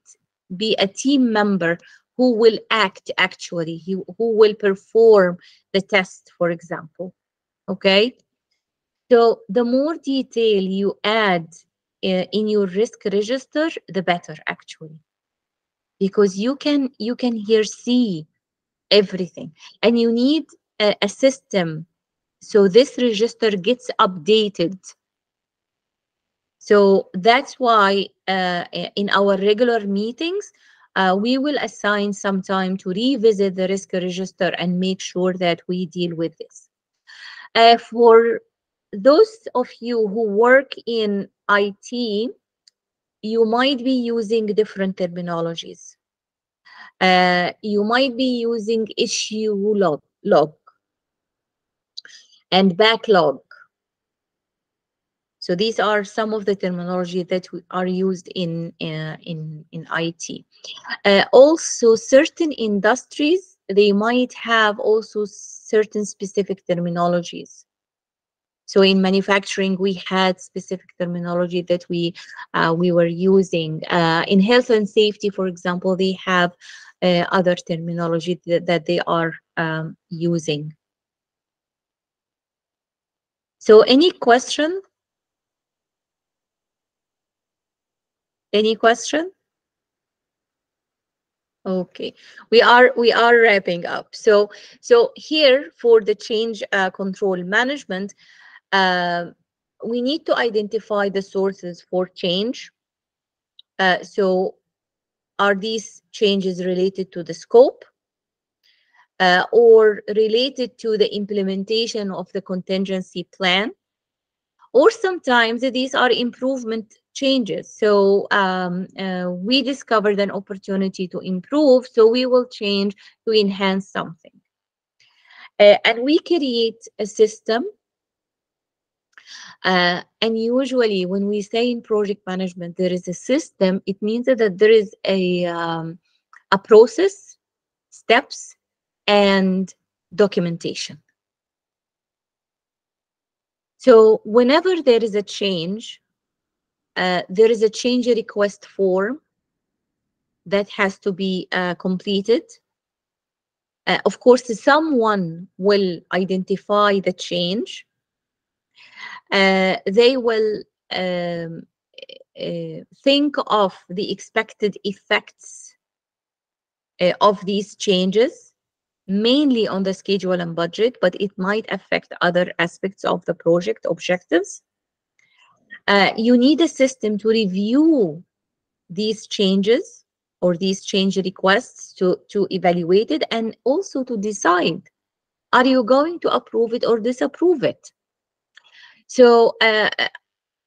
be a team member who will act actually, who, who will perform the test, for example. Okay? So the more detail you add in your risk register the better actually. Because you can you can here see everything. And you need a, a system. So this register gets updated. So that's why uh, in our regular meetings uh, we will assign some time to revisit the risk register and make sure that we deal with this. Uh, for those of you who work in IT, you might be using different terminologies. Uh, you might be using issue log, log and backlog. So these are some of the terminology that are used in uh, in in IT. Uh, also, certain industries they might have also certain specific terminologies. So in manufacturing, we had specific terminology that we uh, we were using. Uh, in health and safety, for example, they have uh, other terminology that, they are um, using. So any question? Any question? Okay, we are we are wrapping up. So so here for the change uh, control management, uh, we need to identify the sources for change. Uh, so are these changes related to the scope uh, or related to the implementation of the contingency plan? or sometimes these are improvement changes. So um, uh, we discovered an opportunity to improve, so we will change to enhance something. Uh, and we create a system. Uh, and usually, when we say in project management there is a system, it means that there is a um, a process, steps, and documentation. So whenever there is a change, uh, there is a change request form that has to be uh, completed. Uh, of course, someone will identify the change. Uh, they will um, uh, think of the expected effects uh, of these changes mainly on the schedule and budget, but it might affect other aspects of the project objectives. Uh, you need a system to review these changes or these change requests to, to evaluate it and also to decide, are you going to approve it or disapprove it? So uh,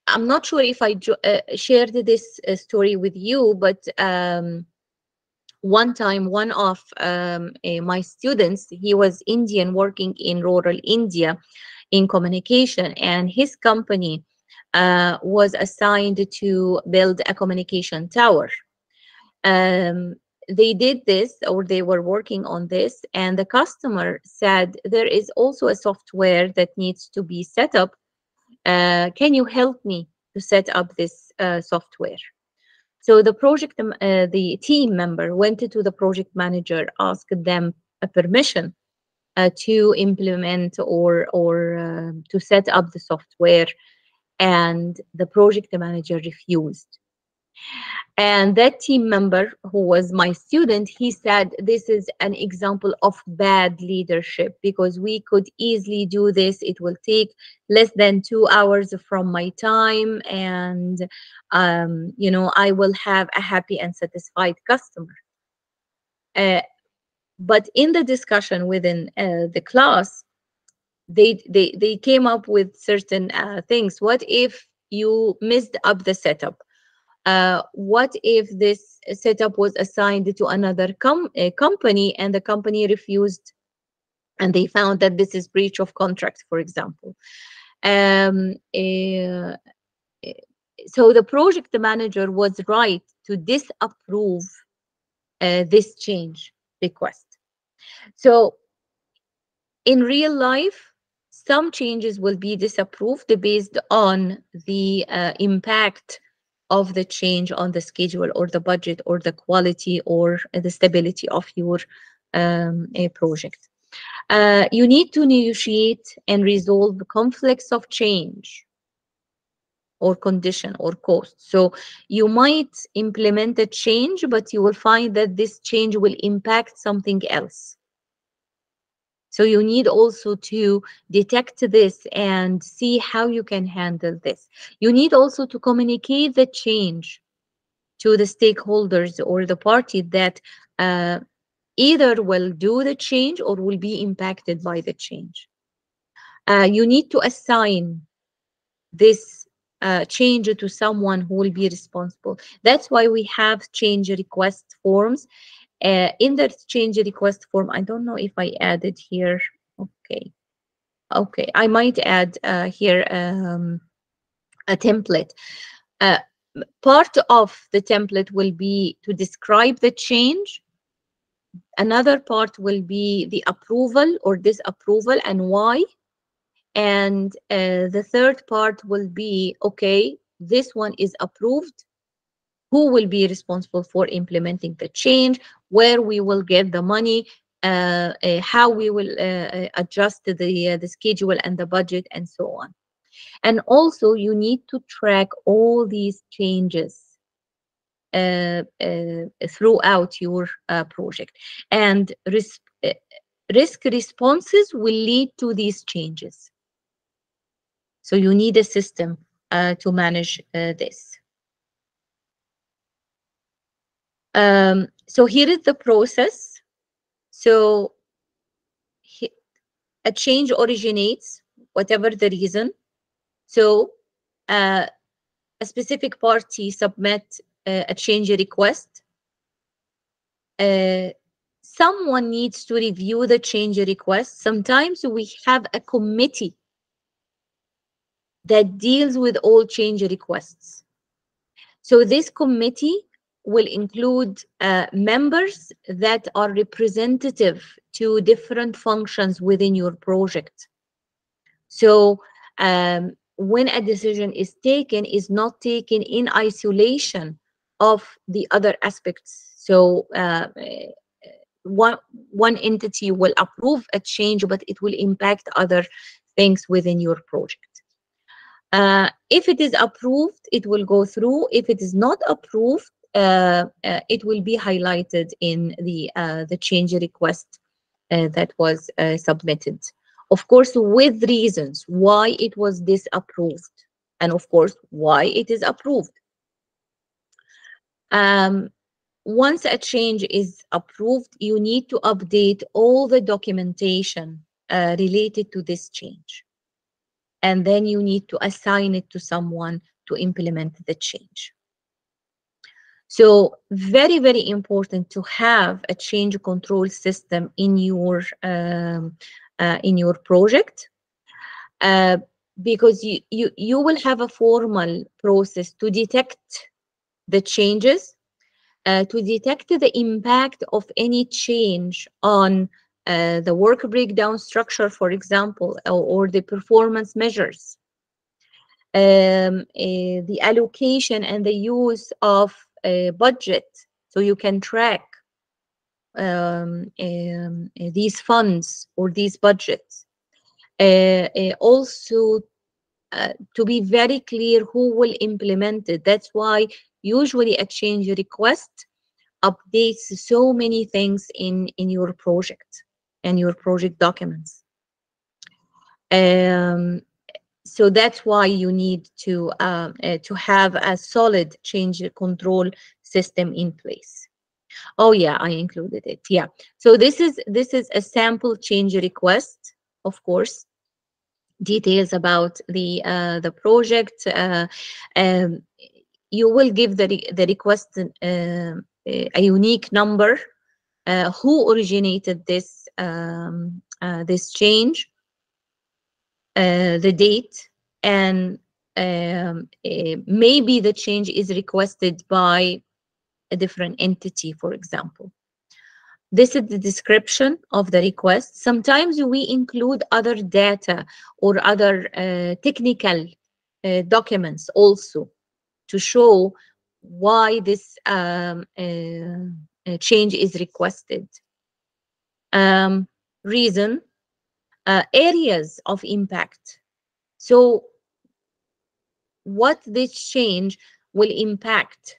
I'm not sure if I uh, shared this uh, story with you, but um, one time one of um, uh, my students he was indian working in rural india in communication and his company uh, was assigned to build a communication tower. Um, they did this or they were working on this and the customer said there is also a software that needs to be set up uh, can you help me to set up this uh, software so the project, uh, the team member went to the project manager, asked them a permission uh, to implement or or uh, to set up the software, and the project manager refused. And that team member, who was my student, he said, This is an example of bad leadership because we could easily do this. It will take less than two hours from my time, and um, you know, I will have a happy and satisfied customer. Uh, but in the discussion within uh, the class, they, they they came up with certain uh, things. What if you missed up the setup? Uh, what if this setup was assigned to another com company and the company refused and they found that this is breach of contract, for example. Um, uh, so the project manager was right to disapprove uh, this change request. So in real life, some changes will be disapproved based on the uh, impact of the change on the schedule or the budget or the quality or the stability of your um, project. Uh, you need to negotiate and resolve conflicts of change or condition or cost. So you might implement a change, but you will find that this change will impact something else. So you need also to detect this and see how you can handle this. You need also to communicate the change to the stakeholders or the party that uh, either will do the change or will be impacted by the change. Uh, you need to assign this uh, change to someone who will be responsible. That's why we have change request forms uh, in the change request form, I don't know if I added here. Okay. Okay, I might add uh, here um, a template. Uh, part of the template will be to describe the change. Another part will be the approval or disapproval and why. And uh, the third part will be, okay, this one is approved who will be responsible for implementing the change, where we will get the money, uh, uh, how we will uh, uh adjust the, uh, the schedule and the budget and so on. And also you need to track all these changes uh, throughout your project. And ris risk responses will lead to these changes. So you need a system to manage this. Um, so here is the process. So he, a change originates, whatever the reason. So uh, a specific party submit uh, a change request, uh, someone needs to review the change request. Sometimes we have a committee that deals with all change requests. So this committee will include uh, members that are representative to different functions within your project. So um, when a decision is taken, is not taken in isolation of the other aspects. So uh, one one entity will approve a change, but it will impact other things within your project. Uh, if it is approved, it will go through. If it is not approved, uh, uh, it will be highlighted in the uh, the change request uh, that was uh, submitted. Of course, with reasons why it was disapproved, and of course why it is approved. Um, once a change is approved, you need to update all the documentation uh, related to this change. And then you need to assign it to someone to implement the change. So very, very important to have a change control system in your um, uh, in your project uh, because you, you you will have a formal process to detect the changes uh, to detect the impact of any change on uh, the work breakdown structure, for example, or, or the performance measures, um, uh, the allocation and the use of a budget, so you can track um, um, these funds or these budgets. Uh, uh, also, uh, to be very clear who will implement it. That's why usually exchange request updates so many things in, in your project and your project documents. Um, so that's why you need to uh, uh, to have a solid change control system in place. Oh yeah, I included it. Yeah. So this is this is a sample change request, of course. Details about the uh, the project. Uh, um, you will give the re the request uh, a unique number. Uh, who originated this um, uh, this change? Uh, the date and um, maybe the change is requested by a different entity, for example. This is the description of the request. Sometimes we include other data or other uh, technical uh, documents also to show why this um, uh, change is requested. Um, reason, uh, areas of impact. So what this change will impact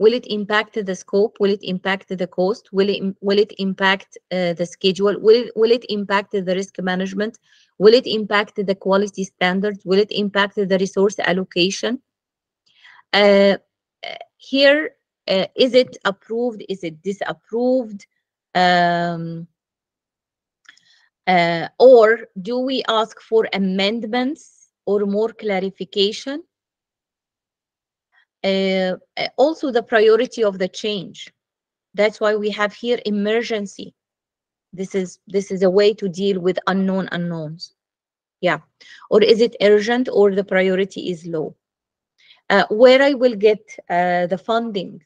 Will it impact the scope? Will it impact the cost? Will it will it impact uh, the schedule? Will it, will it impact the risk management? Will it impact the quality standards? Will it impact the resource allocation? Uh, here, uh, is it approved? Is it disapproved? Um, uh, or do we ask for amendments or more clarification? Uh, also the priority of the change. That's why we have here emergency. This is this is a way to deal with unknown unknowns. Yeah. Or is it urgent or the priority is low? Uh, where I will get uh, the funding?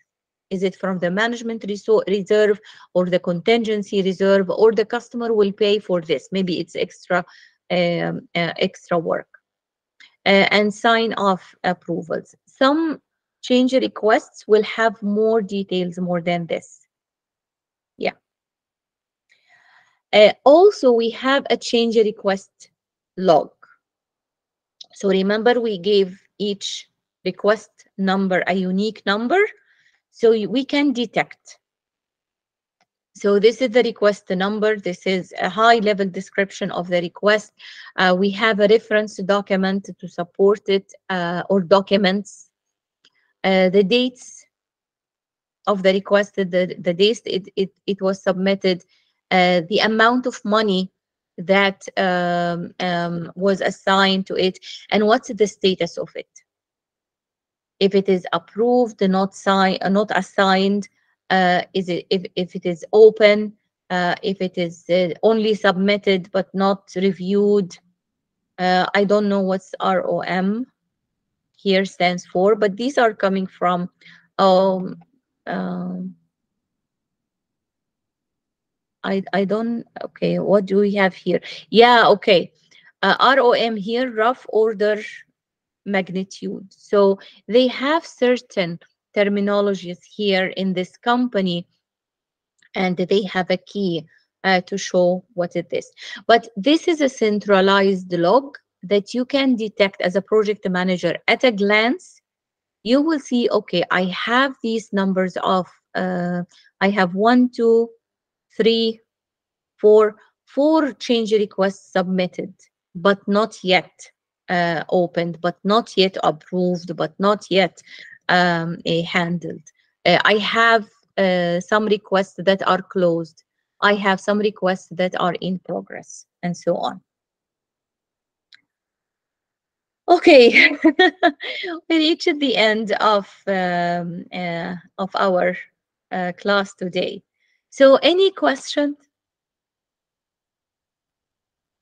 Is it from the management reserve or the contingency reserve or the customer will pay for this? Maybe it's extra um, uh, extra work. Uh, and sign off approvals. Some change requests will have more details more than this. Yeah. Uh, also, we have a change request log. So remember, we gave each request number a unique number so we can detect. So this is the request number. This is a high level description of the request. Uh, we have a reference document to support it uh, or documents uh, the dates of the request, the, the dates it, it, it was submitted, uh, the amount of money that um, um, was assigned to it and what's the status of it. If it is approved, not sign, not assigned, uh, is it if, if it is open, uh, if it is uh, only submitted but not reviewed. Uh, I don't know what's ROM here stands for, but these are coming from um, um, I, I don't, okay, what do we have here? Yeah, okay. Uh, ROM here, rough order magnitude. So they have certain terminologies here in this company and they have a key uh, to show what it is. But this is a centralized log that you can detect as a project manager at a glance. You will see, okay, I have these numbers of, uh, I have one, two, three, four, four change requests submitted, but not yet uh, opened, but not yet approved, but not yet um, handled. Uh, I have uh, some requests that are closed. I have some requests that are in progress, and so on. Okay, *laughs* we reached the end of um, uh, of our uh, class today. So, any questions?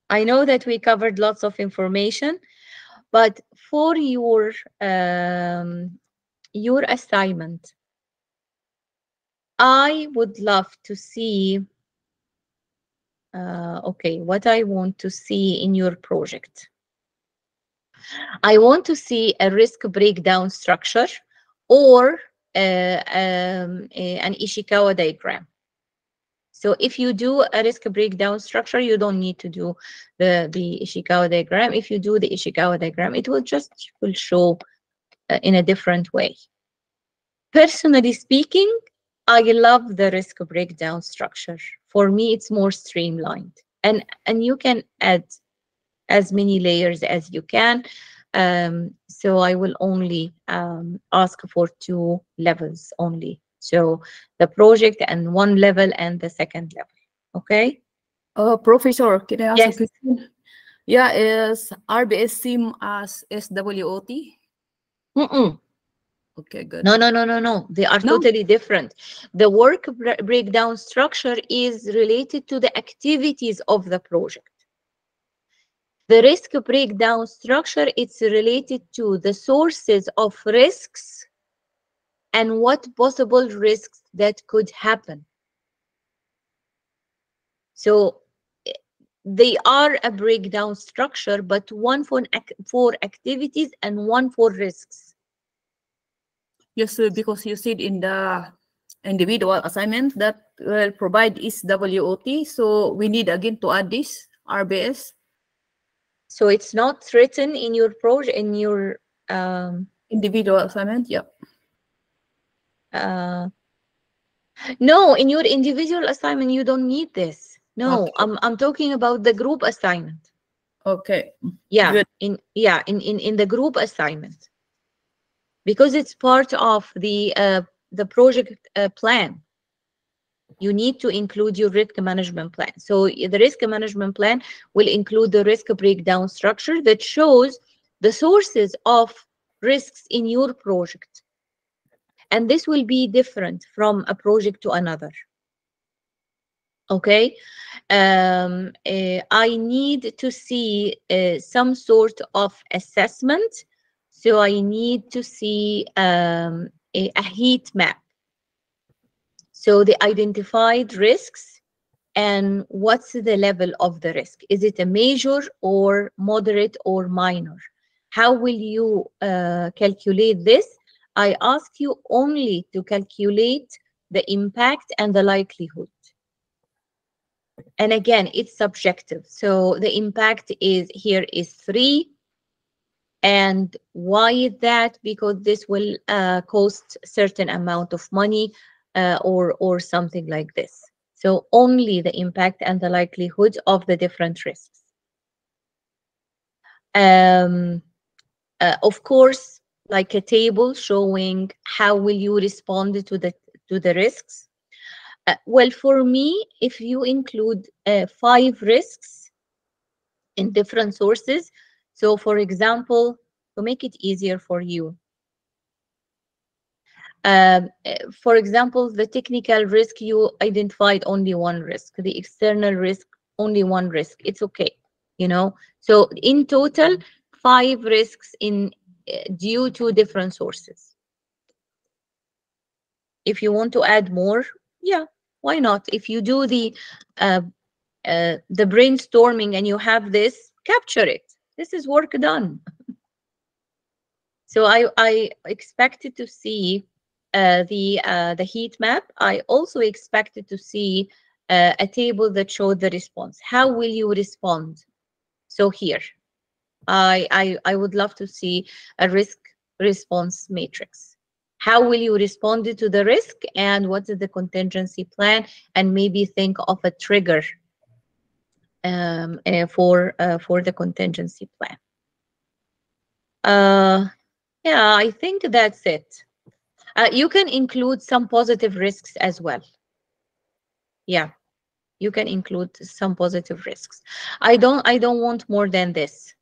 I know that we covered lots of information, but for your um, your assignment, I would love to see. Uh, okay, what I want to see in your project. I want to see a risk breakdown structure or uh, um, an Ishikawa diagram. So if you do a risk breakdown structure, you don't need to do the, the Ishikawa diagram. If you do the Ishikawa diagram, it will just will show uh, in a different way. Personally speaking, I love the risk breakdown structure. For me, it's more streamlined. And, and you can add as many layers as you can. Um, so I will only um, ask for two levels only. So the project and one level and the second level. Okay. Uh, Professor, can I ask Yes. a question? Yeah, is RBS same as SWOT? Mm-mm. Okay, good. No, no, no, no, no. They are No? totally different. The work bre- breakdown structure is related to the activities of the project. The risk breakdown structure it's related to the sources of risks and what possible risks that could happen. So eh, they are a breakdown structure, but one for, for activities and one for risks. Yes, because you said in the individual assignment that will provide is WOT, so we need again to add this RBS So it's not written in your project in your um, individual assignment. Yeah. Uh, no in your individual assignment you don't need this. No, Okay. I'm I'm talking about the group assignment. Okay. Yeah, Good. in yeah in in in the group assignment because it's part of the uh, the project uh, plan. You need to include your risk management plan. So the risk management plan will include the risk breakdown structure that shows the sources of risks in your project. And this will be different from a project to another. Okay, um, uh, I need to see uh, some sort of assessment. So I need to see um, a, a heat map. So the identified risks and what's the level of the risk? Is it a major or moderate or minor? How will you uh, calculate this? I ask you only to calculate the impact and the likelihood. And again, it's subjective. So the impact is here is three. And why is that? Because this will uh, cost certain amount of money uh, or or something like this. So only the impact and the likelihood of the different risks. Um, uh, of course, like a table showing how will you respond to the to the risks. Uh, well, for me, if you include uh, five risks, in different sources. So for example, to make it easier for you, um, eh, for example, the technical risk, you identified only one risk, the external risk, only one risk. It's okay, you know. So in total, five risks in due to different sources. If you want to add more, yeah, why not? If you do the uh, uh, the brainstorming and you have this, capture it. This is work done. so I I expected to see uh, the uh, the heat map. I also expected to see uh, a table that showed the response. How will you respond? So here, I, I I would love to see a risk response matrix. How will you respond to the risk, and what is the contingency plan? And maybe think of a trigger um, uh, for uh, for the contingency plan. Uh, yeah, I think that's it. Uh, you can include some positive risks as well. Yeah, you can include some positive risks. I don't. I don't want more than this.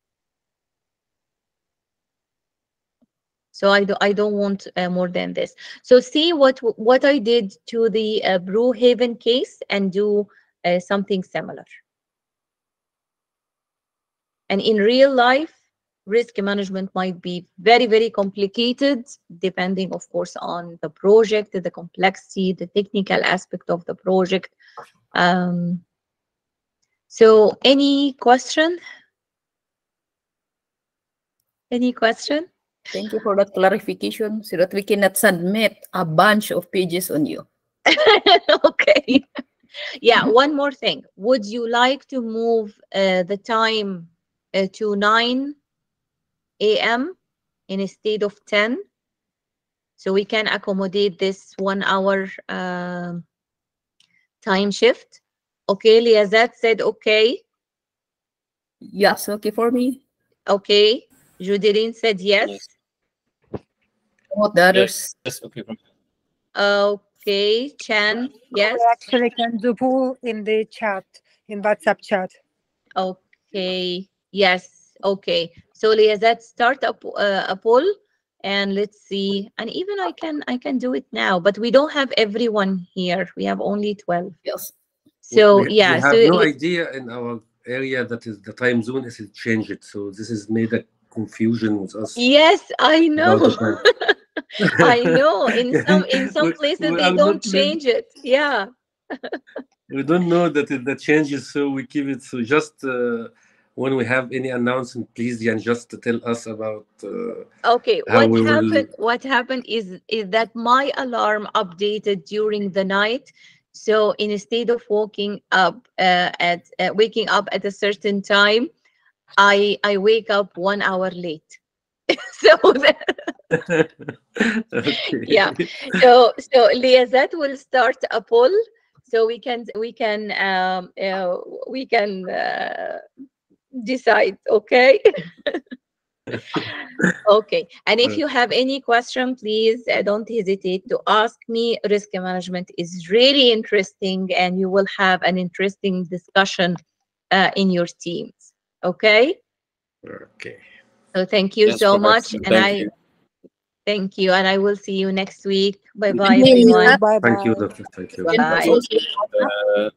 So I, do, I don't want uh, more than this. So see what what I did to the uh, Brewhaven case and do uh, something similar. And in real life, risk management might be very, very complicated, depending, of course, on the project, the complexity, the technical aspect of the project. Um, so any question? Any question? Thank you for that clarification so that we cannot submit a bunch of pages on you. *laughs* okay. yeah, one more thing. Would you like to move uh, the time uh, to 9 a.m. instead of 10? So we can accommodate this one hour uh, time shift. Okay, Liazat said okay. Yes, okay for me. Okay. Judeline said yes. What the others? Yes, okay. Okay, Chan, yes. We actually can do poll in the chat, in WhatsApp chat. Okay, yes, okay. So Liazat, start a, po- uh, a poll and let's see. And even I can I can do it now, but we don't have everyone here. We have only 12. Yes. So we, yeah, we have so no it- idea in our area that is the time zone is changed. So this has made a confusion with us. yes, I know. about the time. I know. In *laughs* some in some places they are don't change it. Yeah. *laughs* we don't know that it, that changes, so we keep it. So just uh, when we have any announcement, please, Jan, just to tell us about. Uh, Okay, what we will- happened what happened is is that my alarm updated during the night. So instead of waking up uh, at uh, waking up at a certain time, I I wake up one hour late. *laughs* so that, *laughs* okay. Yeah. so so Liazat will start a poll so we can we can um uh, we can uh, decide okay *laughs* okay and if you have any question please uh, don't hesitate to ask me risk management is really interesting and you will have an interesting discussion uh, in your teams okay Okay. so thank you Yes, so much and Thank i you. thank you and i will see you next week bye bye Thank you. everyone Bye Thank you, bye. Doctor. Thank you. Jan was Bye. Uh,